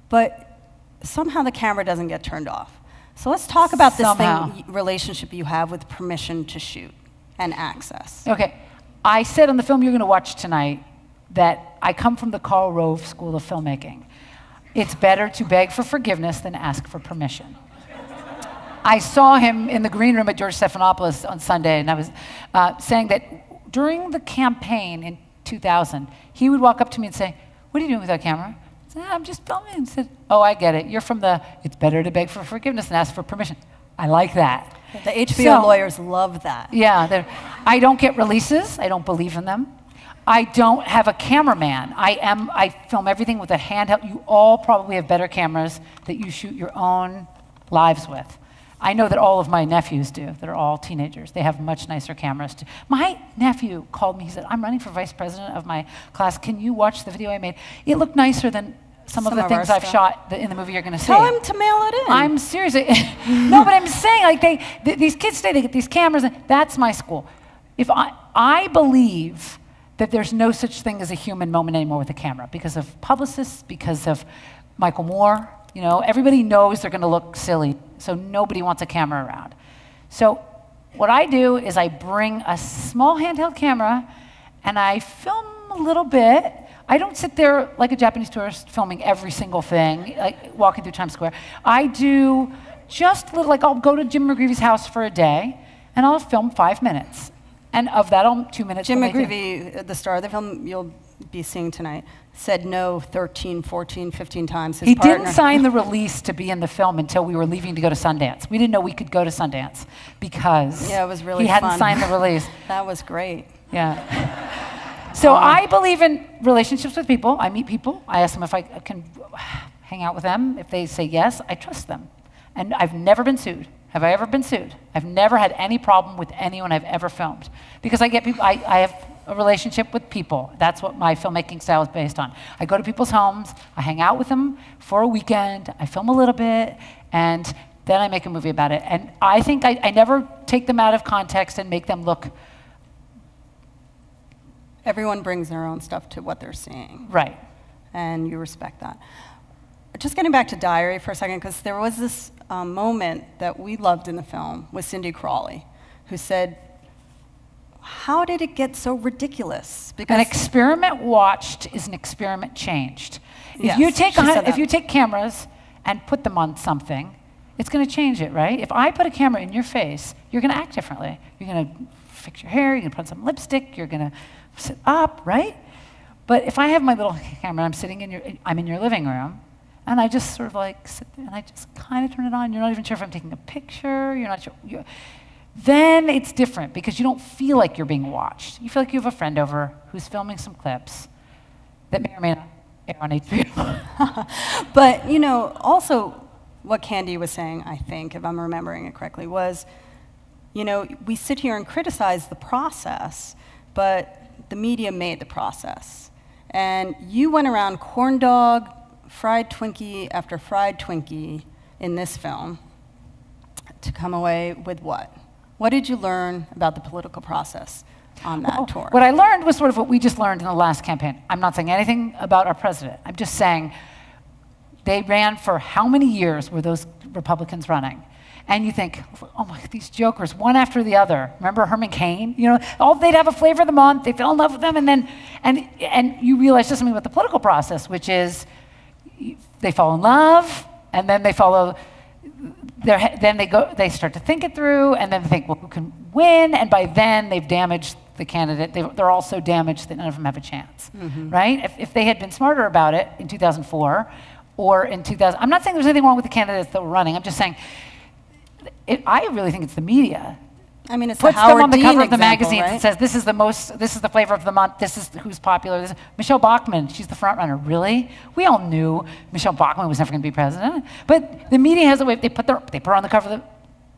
But somehow the camera doesn't get turned off. So let's talk about this Somehow. thing, relationship you have with permission to shoot and access. Okay. I said on the film you're going to watch tonight that I come from the Karl Rove School of Filmmaking. It's better to beg for forgiveness than ask for permission. I saw him in the green room at George Stephanopoulos on Sunday, and I was uh, saying that during the campaign in 2000, he would walk up to me and say, What are you doing with that camera? I said, I'm just filming. He said, Oh, I get it. You're from the, it's better to beg for forgiveness than ask for permission. I like that. The HBO So- lawyers love that. yeah, I don't get releases. I don't believe in them. I don't have a cameraman. I am. I film everything with a handheld. You all probably have better cameras that you shoot your own lives with. I know that all of my nephews do. They're all teenagers. They have much nicer cameras. Too. My nephew called me. He said, "I'm running for vice president of my class. Can you watch the video I made? It looked nicer than." Some, Some of the of things I've shot in the movie you're going to see. Tell him to mail it in. I'm seriously. no, but I'm saying like they, th- these kids today, they get these cameras. And that's my school. If I, I believe that there's no such thing as a human moment anymore with a camera because of publicists, because of Michael Moore. You know, everybody knows they're going to look silly, so nobody wants a camera around. So what I do is I bring a small handheld camera and I film a little bit. I don't sit there like a Japanese tourist filming every single thing, like walking through Times Square. I do just little, like I'll go to Jim McGreevey's house for a day and I'll film five minutes. And of that, I'll two minutes. Jim will make it- McGreevey, the star of the film you'll be seeing tonight, said no 13, 14, 15 times. His he partner, didn't sign the release to be in the film until we were leaving to go to Sundance. We didn't know we could go to Sundance because Yeah, it was really he hadn't signed the release. that was great. Yeah. So Um, I believe in relationships with people. I meet people. I ask them if I can hang out with them. If they say yes, I trust them. And I've never been sued. Have I ever been sued? I've never had any problem with anyone I've ever filmed because I get people. I, I have a relationship with people. That's what my filmmaking style is based on. I go to people's homes. I hang out with them for a weekend. I film a little bit, and then I make a movie about it. And I think I, I never take them out of context and make them look Everyone brings their own stuff to what they're seeing. right. And you respect that. Just getting back to Diary for a second, because there was this um, moment that we loved in the film with Candy Crowley, who said, How did it get so ridiculous? An experiment watched is an experiment changed. If Yes, you take she a, hun- said if you take cameras and put them on something, it's going to change it, right? If I put a camera in your face, you're going to act differently. You're going to fix your hair. You're going to put on some lipstick. You're going to sit up, right? But if I have my little camera, I'm sitting in your, I'm in your living room, and I just sort of like sit there and I just kind of turn it on. You're not even sure if I'm taking a picture. You're not sure. You're, then it's different because you don't feel like you're being watched. You feel like you have a friend over who's filming some clips that may or may not air on HBO. But, you know, also what Candy was saying, I think, if I'm remembering it correctly, was, you know, we sit here and criticize the process, but the media made the process. And you went around corn dog, fried Twinkie after fried Twinkie in this film to come away with what? What did you learn about the political process on that Well, tour? What I learned was sort of what we just learned in the last campaign. I'm not saying anything about our president. I'm just saying they ran for how many years were those Republicans running? And you think, oh my, these jokers, one after the other. Remember Herman Cain? You know, all they'd have a flavor of the month. They fell in love with them, and then, and and you realize just something about the political process, which is they fall in love, and then they follow. They're, then they go, they start to think it through, and then they think, well, who can win? And by then, they've damaged the candidate. They, they're all so damaged that none of them have a chance, Mhm. right? If, if they had been smarter about it in 2004 or in 2000, I'm not saying there's anything wrong with the candidates that were running. I'm just saying, it, I really think it's the media I mean, it's puts the Howard them on the Dean cover of the example, magazines right? and says, "This is the most. This is the flavor of the month. This is who's popular." This Michele Bachmann, she's the front runner. Really? We all knew Michele Bachmann was never going to be president, but the media has a way. They put their, they put her on the cover of the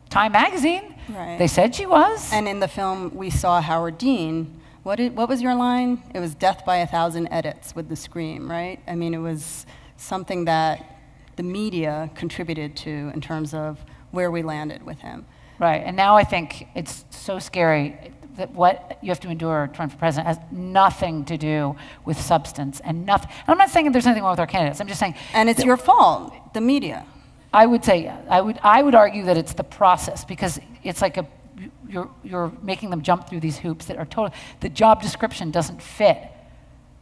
Time magazine. Right. They said she was. And in the film, we saw Howard Dean. What, did, what was your line? It was death by a thousand edits with the scream, right? I mean, it was something that the media contributed to in terms of where we landed with him. Right, and now I think it's so scary that what you have to endure to run for president has nothing to do with substance and nothing. And I'm not saying that there's anything wrong with our candidates. I'm just saying. And it's your fault, the media. I would say. I would, I would argue that it's the process because it's like a, you're, you're making them jump through these hoops that are total. The job description doesn't fit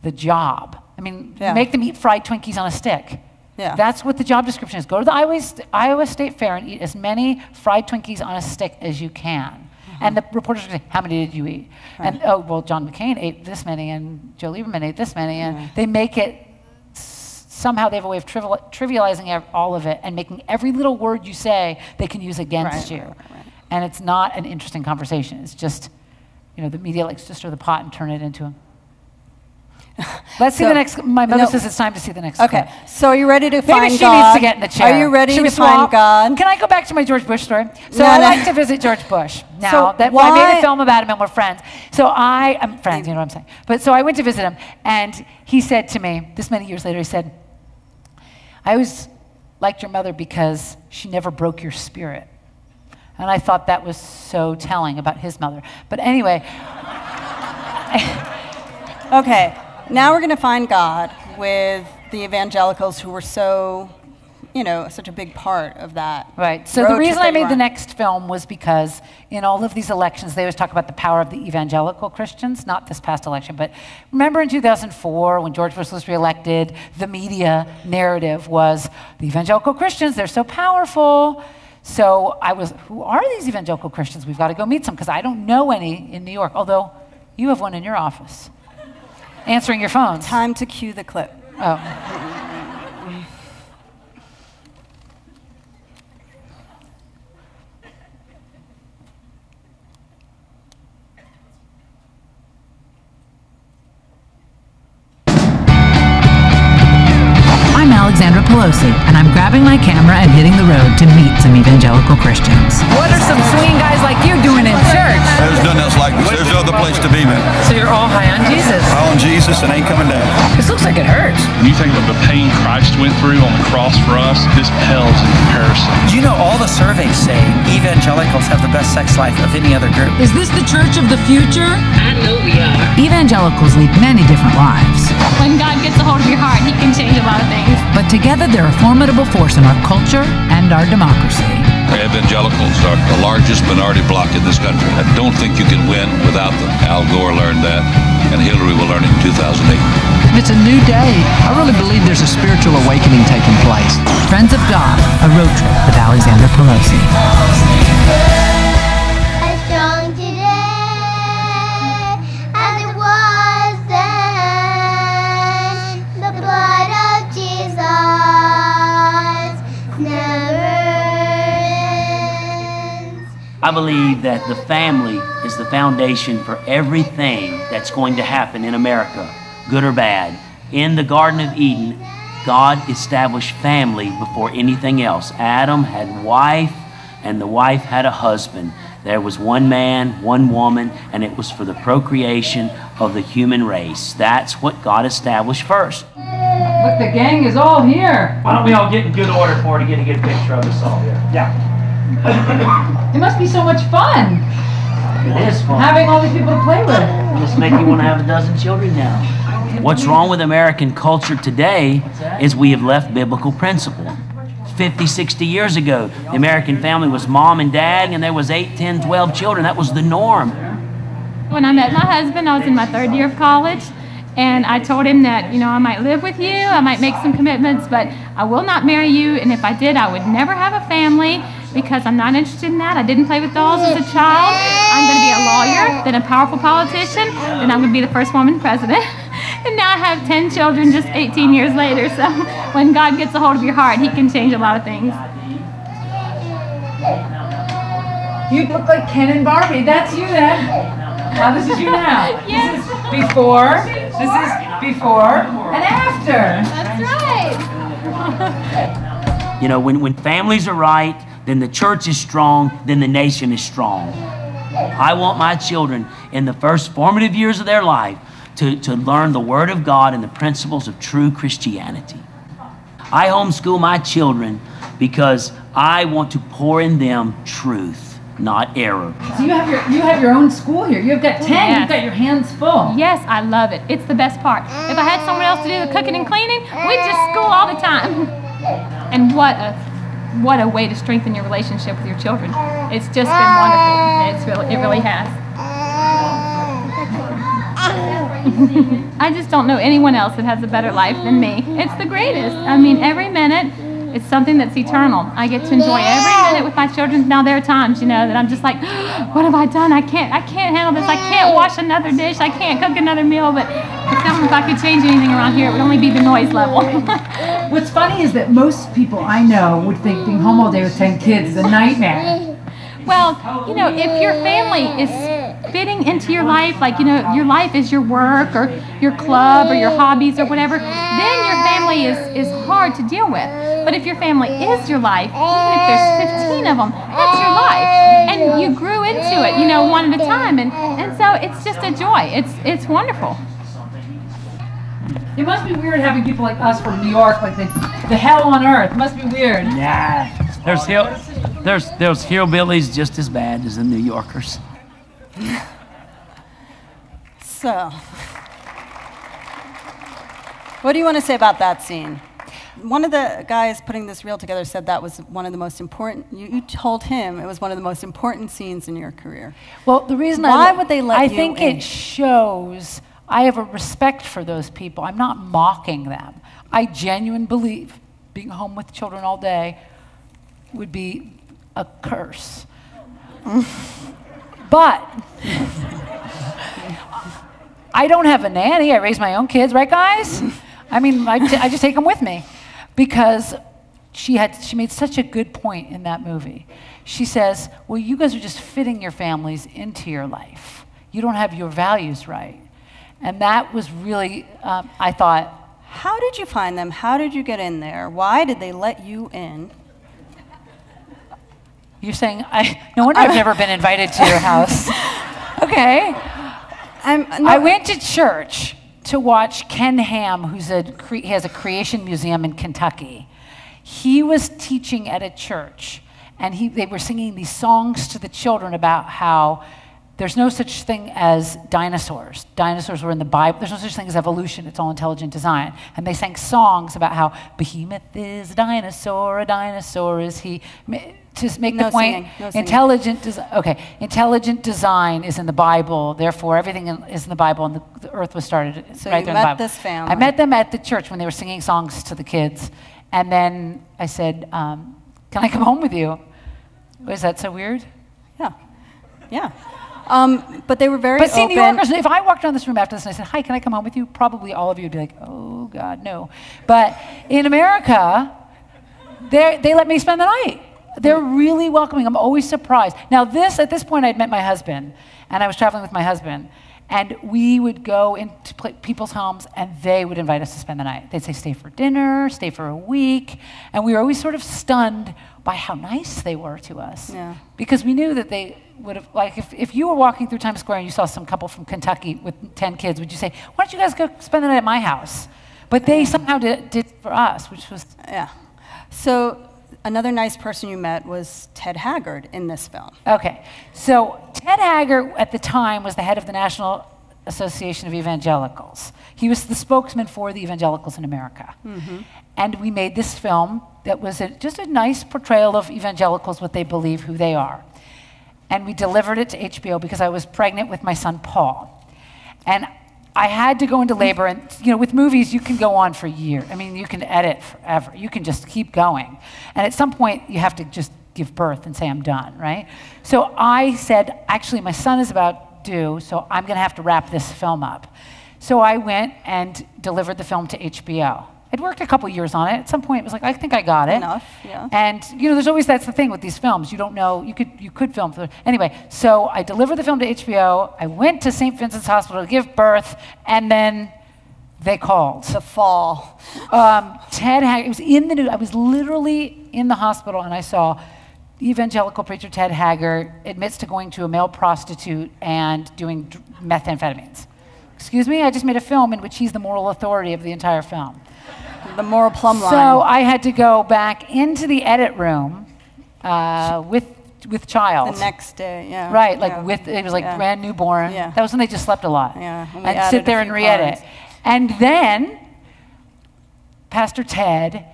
the job. I mean, Yeah. make them eat fried Twinkies on a stick. Yeah. That's what the job description is. Go to the Iowa, St- Iowa State Fair and eat as many fried Twinkies on a stick as you can. Mm-hmm. And the reporters are going to say, How many did you eat? And oh, well, John McCain ate this many, and Joe Lieberman ate this many. And they make it somehow they have a way of trivial, trivializing all of it and making every little word you say they can use against Right, you. And it's not an interesting conversation. It's just, you know, the media likes to stir the pot and turn it into Let's see the next. My mother No. says it's time to see the next. Okay, clip. so are you ready to Maybe find she God? needs to get in the chair. Are you ready Should to find? God? Can I go back to my George Bush story? So No, I no. like to visit George Bush now So that I made a film about him and we're friends. So I am friends, you know what I'm saying. But so I went to visit him and he said to me, this many years later, he said, I always liked your mother because she never broke your spirit. And I thought that was so telling about his mother. But anyway, Okay, now we're going to find God with the evangelicals who were so, you know, such a big part of that. Right. So the reason I made the next film was because in all of these elections, they always talk about the power of the evangelical Christians, not this past election, but remember in 2004 when George Bush was reelected, the media narrative was the evangelical Christians, they're so powerful. So I was, who are these evangelical Christians? We've got to go meet some because I don't know any in New York, although you have one in your office answering your phones. Time to cue the clip. Oh. Pelosi, and I'm grabbing my camera and hitting the road to meet some evangelical Christians. What are some swinging guys like you doing in church? There's nothing else like this. There's no other place to be, man. So you're all high on Jesus. High on Jesus and ain't coming down. This looks like it hurts. When you think of the pain Christ went through on the cross for us, this pales in comparison. Do you know all the surveys say evangelicals have the best sex life of any other group? Is this the church of the future? I know we are. Evangelicals lead many different lives, When God gets a hold of your heart, He can change a lot of things. but together they're a formidable force in our culture and our democracy. Evangelicals are the largest minority bloc in this country. I don't think you can win without them. Al Gore learned that, and Hillary will learn it in 2008. It's a new day. I really believe there's a spiritual awakening taking place. Friends of God, a road trip with Alexandra Pelosi. I believe that the family is the foundation for everything that's going to happen in America, good or bad. In the Garden of Eden, God established family before anything else. Adam had wife, and the wife had a husband. There was one man, one woman, and it was for the procreation of the human race. That's what God established first. Look, the gang is all here. Why don't we all get in good order for to get a good picture of us all here? Yeah. It must be so much fun It is fun. having all these people to play with. Just make you want to have a dozen children now. What's wrong with American culture today is we have left biblical principle. 50, 60 years ago, the American family was mom and dad, and there was 8, 10, 12 children. That was the norm. When I met my husband, I was in my third year of college, and I told him that, you know, I might live with you, I might make some commitments, but I will not marry you, and if I did, I would never have a family because I'm not interested in that. I didn't play with dolls as a child. I'm going to be a lawyer, then a powerful politician, then I'm going to be the first woman president. And now I have 10 children just 18 years later, so when God gets a hold of your heart, He can change a lot of things. You look like Ken and Barbie. That's you then. Now this is you now. Yes. This is before. This is before and after. That's right. You know, when, when families are right, then the church is strong, then the nation is strong. I want my children in the first formative years of their life to, to learn the Word of God and the principles of true Christianity. I homeschool my children because I want to pour in them truth, not error. So you have your you have your own school here. You've got ten. Yes. You've got your hands full. Yes, I love it. It's the best part. If I had someone else to do the cooking and cleaning, we'd just school all the time. And what a what a way to strengthen your relationship with your children. It's just been wonderful. It's really it really has. I just don't know anyone else that has a better life than me. It's the greatest. I mean, every minute it's something that's eternal. I get to enjoy every minute with my children. Now there are times, you know, that I'm just like, what have I done? I can't, I can't handle this. I can't wash another dish. I can't cook another meal. But if I could change anything around here, it would only be the noise level. What's funny is that most people I know would think being home all day with ten kids is a nightmare. Well, you know, if your family is fitting into your life, like, you know, your life is your work or your club or your hobbies or whatever, then your family is, is hard to deal with. But if your family is your life, even if there's 15 of them, that's your life. And you grew into it, you know, one at a time. And, and so it's just a joy. It's, it's wonderful. It must be weird having people like us from New York, like the, the hell on earth. It must be weird. Yeah. there's hill, there's there's hillbillies just as bad as the New Yorkers. So, what do you want to say about that scene? One of the guys putting this reel together said that was one of the most important. You, you told him it was one of the most important scenes in your career. Well, the reason Why I would they let I you think in? it shows I have a respect for those people. I'm not mocking them. I genuinely believe being home with children all day would be a curse. but I don't have a nanny. I raise my own kids, right, guys? I mean, I, just take them with me because she had she made such a good point in that movie. She says, "Well, you guys are just fitting your families into your life. You don't have your values right." And that was really, um, I thought, How did you find them? How did you get in there? Why did they let you in? you're saying, I, no wonder I've never been invited to your house. okay. I went to church to watch Ken Ham, who's a cre- he has a creation museum in Kentucky. He was teaching at a church, and he, they were singing these songs to the children about how there's no such thing as dinosaurs. Dinosaurs were in the Bible. There's no such thing as evolution. It's all intelligent design. And they sang songs about how behemoth is a dinosaur, a dinosaur is he. To make No the point, no intelligent design. okay, intelligent design is in the Bible. Therefore, everything in, is in the Bible, and the, the earth was started So right there in the met Bible. this family. I met them at the church when they were singing songs to the kids, and then I said, um, "Can I come home with you?" Was that so weird? Yeah, yeah. Um, but they were very But see, open. New Yorkers, if I walked around this room after this and I said, Hi, can I come home with you? Probably all of you would be like, Oh, God, no. But in America, they let me spend the night. They're really welcoming. I'm always surprised. Now, this, at this point, I'd met my husband, and I was traveling with my husband. And we would go into people's homes and they would invite us to spend the night. They'd say, stay for dinner, stay for a week. And we were always sort of stunned by how nice they were to us. Yeah. Because we knew that they would have, like, if, if you were walking through Times Square and you saw some couple from Kentucky with 10 kids, would you say, why don't you guys go spend the night at my house? But they somehow did, did for us, which was. Yeah. So another nice person you met was Ted Haggard in this film. Okay. So Ted Haggard at the time was the head of the National Association of Evangelicals. He was the spokesman for the evangelicals in America. Mm-hmm. And we made this film that was a, just a nice portrayal of evangelicals, what they believe, who they are. And we delivered it to HBO because I was pregnant with my son Paul. And I had to go into labor, and you know, with movies, you can go on for years. I mean, you can edit forever. You can just keep going. And at some point, you have to just give birth and say, I'm done, right? So I said, actually, my son is about due, so I'm going to have to wrap this film up. So I went and delivered the film to HBO. I'd worked a couple years on it. At some point, it was like, I think I got it. Enough, yeah. And you know, there's always that's the thing with these films. You don't know. You could you could film for anyway. So I delivered the film to HBO. I went to St. Vincent's Hospital to give birth, and then they called. The fall. Um, Ted Haggard. It was in the news. I was literally in the hospital, and I saw evangelical preacher Ted Haggard admits to going to a male prostitute and doing methamphetamines. Excuse me. I just made a film in which he's the moral authority of the entire film. The moral plumb line. So I had to go back into the edit room uh, with with child. The next day, yeah. Right, like yeah. with it was like Yeah. brand newborn. Yeah. That was when they just slept a lot. Yeah, and we And sit there and few re-edit. parts. And then Pastor Ted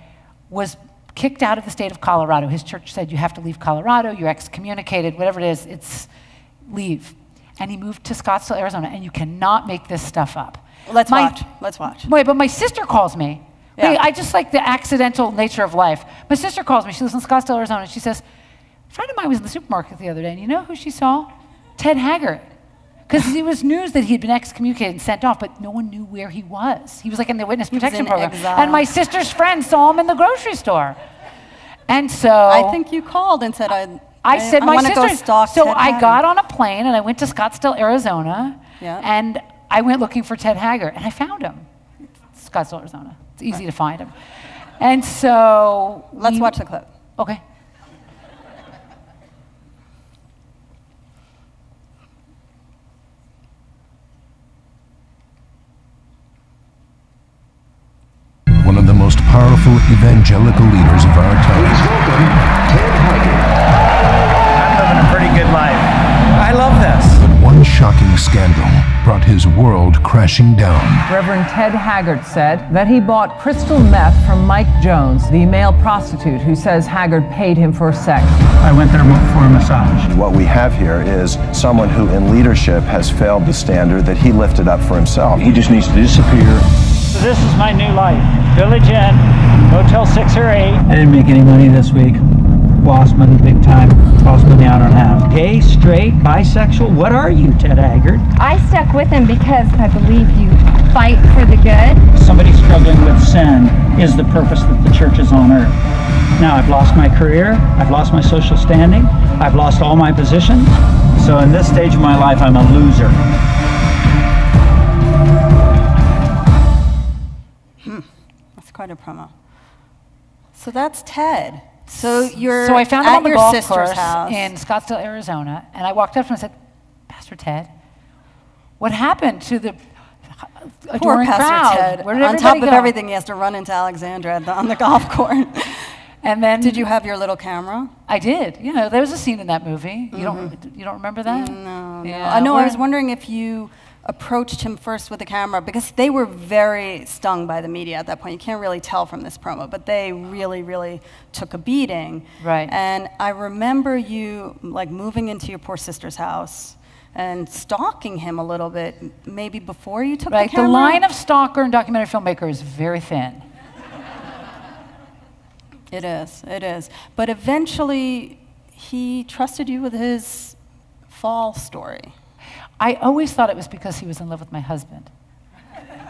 was kicked out of the state of Colorado. His church said you have to leave Colorado. You're excommunicated. Whatever it is, it's leave. And he moved to Scottsdale, Arizona. And you cannot make this stuff up. Let's My- watch. Let's watch. Wait, but my sister calls me. Yeah. I just like the accidental nature of life. My sister calls me. She lives in Scottsdale, Arizona. She says, a friend of mine was in the supermarket the other day, and you know who she saw? Ted Haggard. Because it was news that he had been excommunicated and sent off, but no one knew where he was. He was like in the witness protection program. exile. And my sister's friend saw him in the grocery store. And so I think you called and said I. I said my sister. So Ted I Haggard." got on a plane and I went to Scottsdale, Arizona, Yeah. and I went looking for Ted Haggard, and I found him. Scottsdale, Arizona. It's easy to find him. And so Let's we- watch the clip. Okay. one of the most powerful evangelical leaders of our time. Is welcome. I'm living a pretty good life. I love this. But one shocking scandal brought his world crashing down. Reverend Ted Haggard said that he bought crystal meth from Mike Jones, the male prostitute who says Haggard paid him for sex. I went there for a massage. What we have here is someone who in leadership has failed the standard that he lifted up for himself. He just needs to disappear. So this is my new life. Village Inn, Motel 6 or 8. I didn't make any money this week. Lost money big time. Lost money I don't have. Gay, straight, bisexual, what are you, Ted Haggard? I stuck with him because I believe you fight for the good. Somebody struggling with sin is the purpose that the church is on earth. Now, I've lost my career, I've lost my social standing, I've lost all my positions. So, in this stage of my life, I'm a loser. Hmm, That's quite a promo. So that's Ted. So you're so I found him at your golf sister's course house. in Scottsdale, Arizona, and I walked up to him and said, Pastor Ted, what happened to the Poor Pastor crowd? Ted. Where did on top everybody of everything, he has to run into Alexandra the, on the golf course. And then did you have your little camera? I did. You know, there was a scene in that movie. You don't mm-hmm. you don't remember that? No, Yeah, I know. I was wondering if you approached him first with the camera because they were very stung by the media at that point. You can't really tell from this promo, but they really, really took a beating. Right. And I remember you like moving into your poor sister's house and stalking him a little bit, maybe before you took Right. the The line of stalker and documentary filmmaker is very thin. It is. It is. But eventually, he trusted you with his fall story. I always thought it was because he was in love with my husband.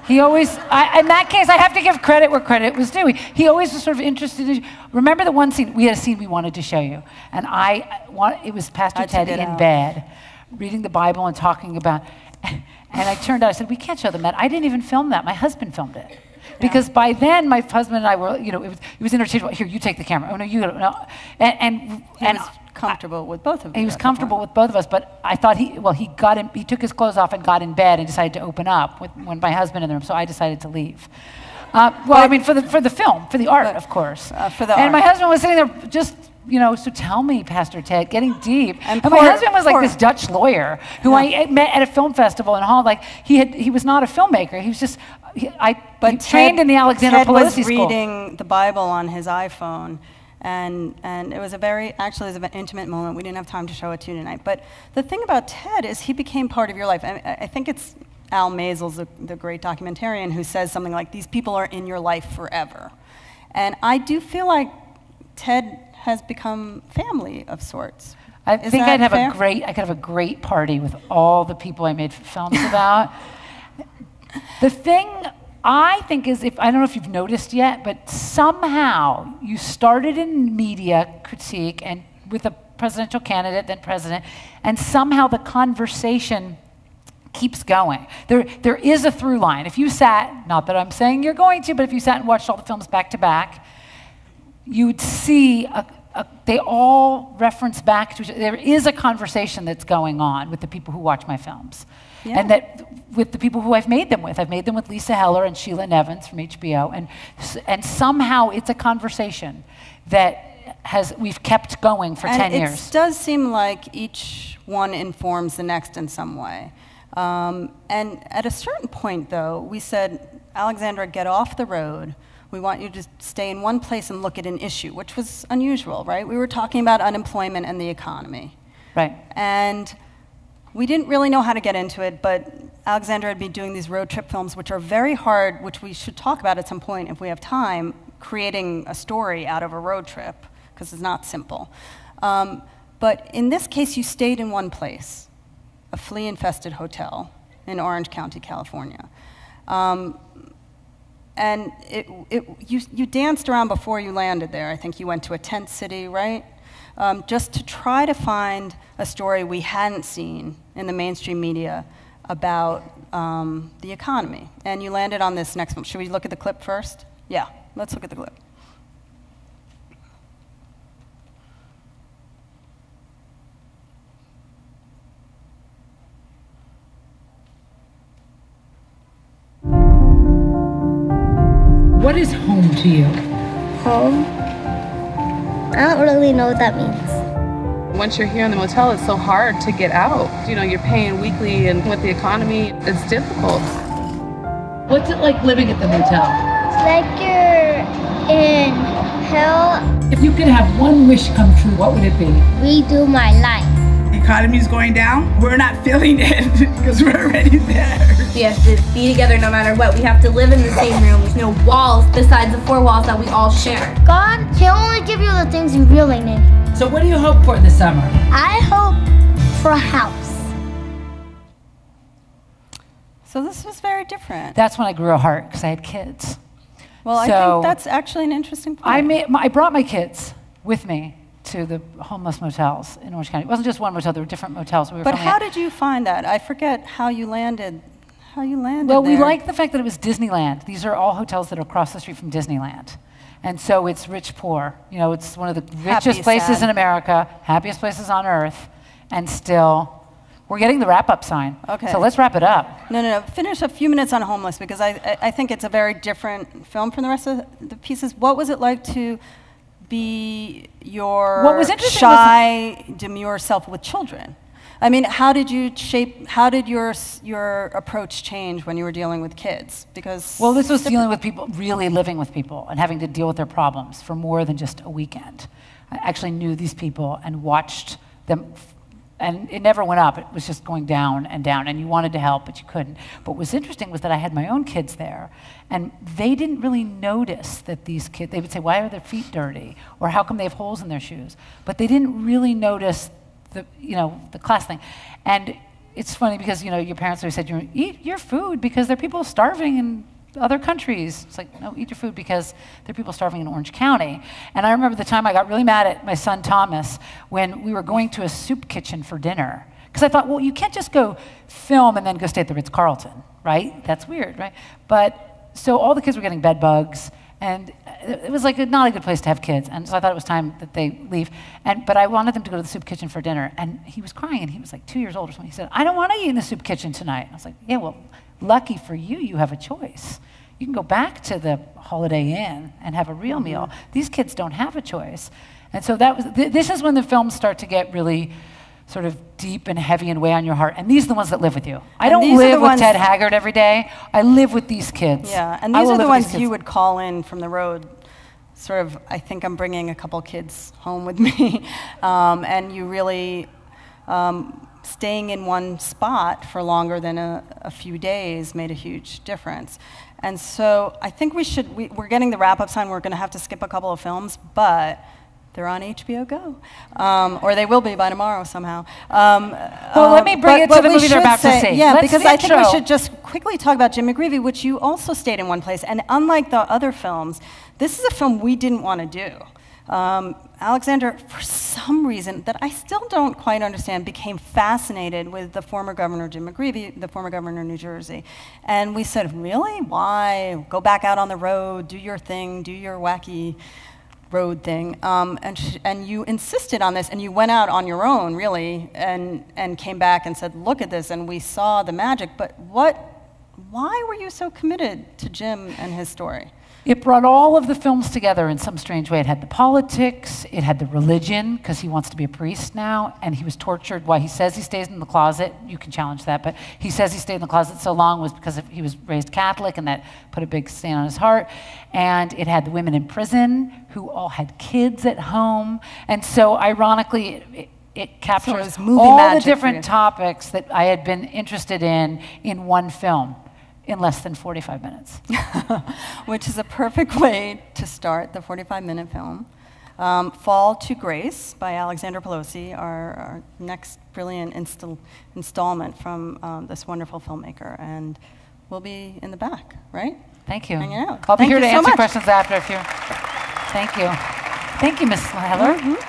He always, I, in that case, I have to give credit where credit was due. He, he always was sort of interested in. Remember the one scene? We had a scene we wanted to show you, and I, want, it was Pastor Ted in out? bed, reading the Bible and talking about, and I turned out, I said, we can't show them that. I didn't even film that. My husband filmed it. Because by then, my husband and I were, you know, it was, it was interchangeable. Here, you take the camera. Oh, no, you don't. No. And, and, and was comfortable with both of you. he was comfortable with both of us, but I thought he, well, he got in, he took his clothes off and got in bed and decided to open up with, when my husband in the room, so I decided to leave. Uh, well, I mean, for the, for the film, for the art, of course. Uh, for the and my husband was sitting there just, you know, so tell me, Pastor Ted, getting deep. And, my poor- husband was like poor- this Dutch lawyer who I met at a film festival in Holland. Like, he, had, he was not a filmmaker. He was just, he, I But he trained in the Alexandra Ted was Pelosi School. reading the Bible on his iPhone, and and it was a very actually it was an intimate moment. We didn't have time to show it to you tonight. But the thing about Ted is he became part of your life. I, I think it's Al Maysles the, the great documentarian who says something like, "These people are in your life forever," and I do feel like Ted has become family of sorts. I Is think I'd have fair? a great, I could have a great party with all the people I made films about. the thing I think is, if I don't know if you've noticed yet, but somehow you started in media critique and with a presidential candidate, then president, and somehow the conversation keeps going. There, there is a through line. If you sat, not that I'm saying you're going to, but if you sat and watched all the films back to back, you'd see a, a, they all reference back to each other. There is a conversation that's going on with the people who watch my films. Yeah. And that with the people who I've made them with. I've made them with Lisa Heller and Sheila Nevins from HBO. And, and somehow it's a conversation that has, we've kept going for and 10 it years. does seem like each one informs the next in some way. Um, and at a certain point, though, we said, Alexandra, get off the road. We want you to stay in one place and look at an issue, which was unusual, right? We were talking about unemployment and the economy. Right. And we didn't really know how to get into it, but Alexandra had been doing these road trip films, which are very hard, which we should talk about at some point if we have time, creating a story out of a road trip, because it's not simple. Um, but in this case, you stayed in one place, a flea infested hotel in Orange County, California. Um, and it, it, you, you danced around before you landed there. I think you went to a tent city, right? Um, just to try to find a story we hadn't seen in the mainstream media about um, the economy. And you landed on this next one. Should we look at the clip first? Yeah, let's look at the clip. What is home to you? Home? I don't really know what that means. Once you're here in the motel, it's so hard to get out. You know, you're paying weekly, and with the economy, it's difficult. What's it like living at the motel? It's like you're in hell. If you could have one wish come true, what would it be? Redo my life. The economy's going down. We're not feeling it because we're already there. We have to be together no matter what. We have to live in the same room. There's no walls besides the four walls that we all share. God, He'll only give you the things you really need. So, what do you hope for this summer? I hope for a house. So this was very different. That's when I grew a heart because I had kids. Well, I think that's actually an interesting point. I, made, I brought my kids with me to the homeless motels in Orange County. It wasn't just one motel; there were different motels. We were But how at. did you find that? I forget how you landed. How you landed Well, we there. like the fact that it was Disneyland. These are all hotels that are across the street from Disneyland. And so it's rich poor. You know, it's one of the Happy, richest places sad. in America, happiest places on earth, and still, we're getting the wrap up sign. Okay. So let's wrap it up. No, no, no. Finish a few minutes on homeless because I, I, I think it's a very different film from the rest of the pieces. What was it like to be your What was interesting was- shy, demure self with children? I mean, how did you shape? How did your your approach change when you were dealing with kids? Because Well, this was dealing with people, really living with people and having to deal with their problems for more than just a weekend. I actually knew these people and watched them, and it never went up. It was just going down and down, and you wanted to help, but you couldn't. But what was interesting was that I had my own kids there, and they didn't really notice that these kids, they would say, Why are their feet dirty? Or how come they have holes in their shoes? But they didn't really notice the, you know, the class thing. And it's funny because, you know, your parents always said, you eat your food because there are people starving in other countries. It's like, no, eat your food because there are people starving in Orange County. And I remember the time I got really mad at my son Thomas when we were going to a soup kitchen for dinner Because I thought, well, you can't just go film and then go stay at the Ritz Carlton, right? That's weird, right? But so all the kids were getting bed bugs, and it was like a, not a good place to have kids. And so I thought it was time that they leave. And but I wanted them to go to the soup kitchen for dinner, and he was crying, and he was like two years old or something. He said, "I don't want to eat in the soup kitchen tonight." I was like, "Yeah, well, lucky for you, you have a choice." You can go back to the Holiday Inn and have a real Mm-hmm. meal. These kids don't have a choice. And so that was, th- this is when the films start to get really sort of deep and heavy and weigh on your heart. And these are the ones that live with you. I And don't live with Ted Haggard every day. I live with these kids. Yeah, and these are the live with these ones you would call in from the road. Sort of, I think I'm bringing a couple kids home with me, um, and you really um, staying in one spot for longer than a, a few days made a huge difference. And so I think we should. We, we're getting the wrap up sign. We're going to have to skip a couple of films, but. They're on HBO Go, um, or they will be by tomorrow somehow. Um, Well, let me bring but it to the movie they're about to see. Yeah, Let's because I think we should just quickly talk about Jim McGreevey, which you also stayed in one place. And unlike the other films, this is a film we didn't want to do. Um, Alexandra, for some reason that I still don't quite understand, became fascinated with the former governor, Jim McGreevey, the former governor of New Jersey. And we said, Really? Why? Go back out on the road, do your thing, do your wacky road thing. Um, and, and you insisted on this, and you went out on your own, really, and, and came back and said, Look at this, and we saw the magic. But what, why were you so committed to Jim and his story? It brought all of the films together in some strange way. It had the politics, it had the religion, because he wants to be a priest now, and he was tortured. Why he says he stays in the closet, you can challenge that, but he says he stayed in the closet so long was because of, he was raised Catholic, and that put a big stain on his heart. And it had the women in prison who all had kids at home. And so, ironically, it, it, it captures movie all the different topics that I had been interested in in one film in less than 45 minutes. which is a perfect way to start the 45 minute film. Um, Fall to Grace by Alexandra Pelosi, our, our next brilliant install, installment from um, this wonderful filmmaker. And we'll be in the back, right? Thank you. Hanging out. I'll be Thank here to so answer much. questions after if you're. Thank you. Thank you, Miss Heller. Mhm.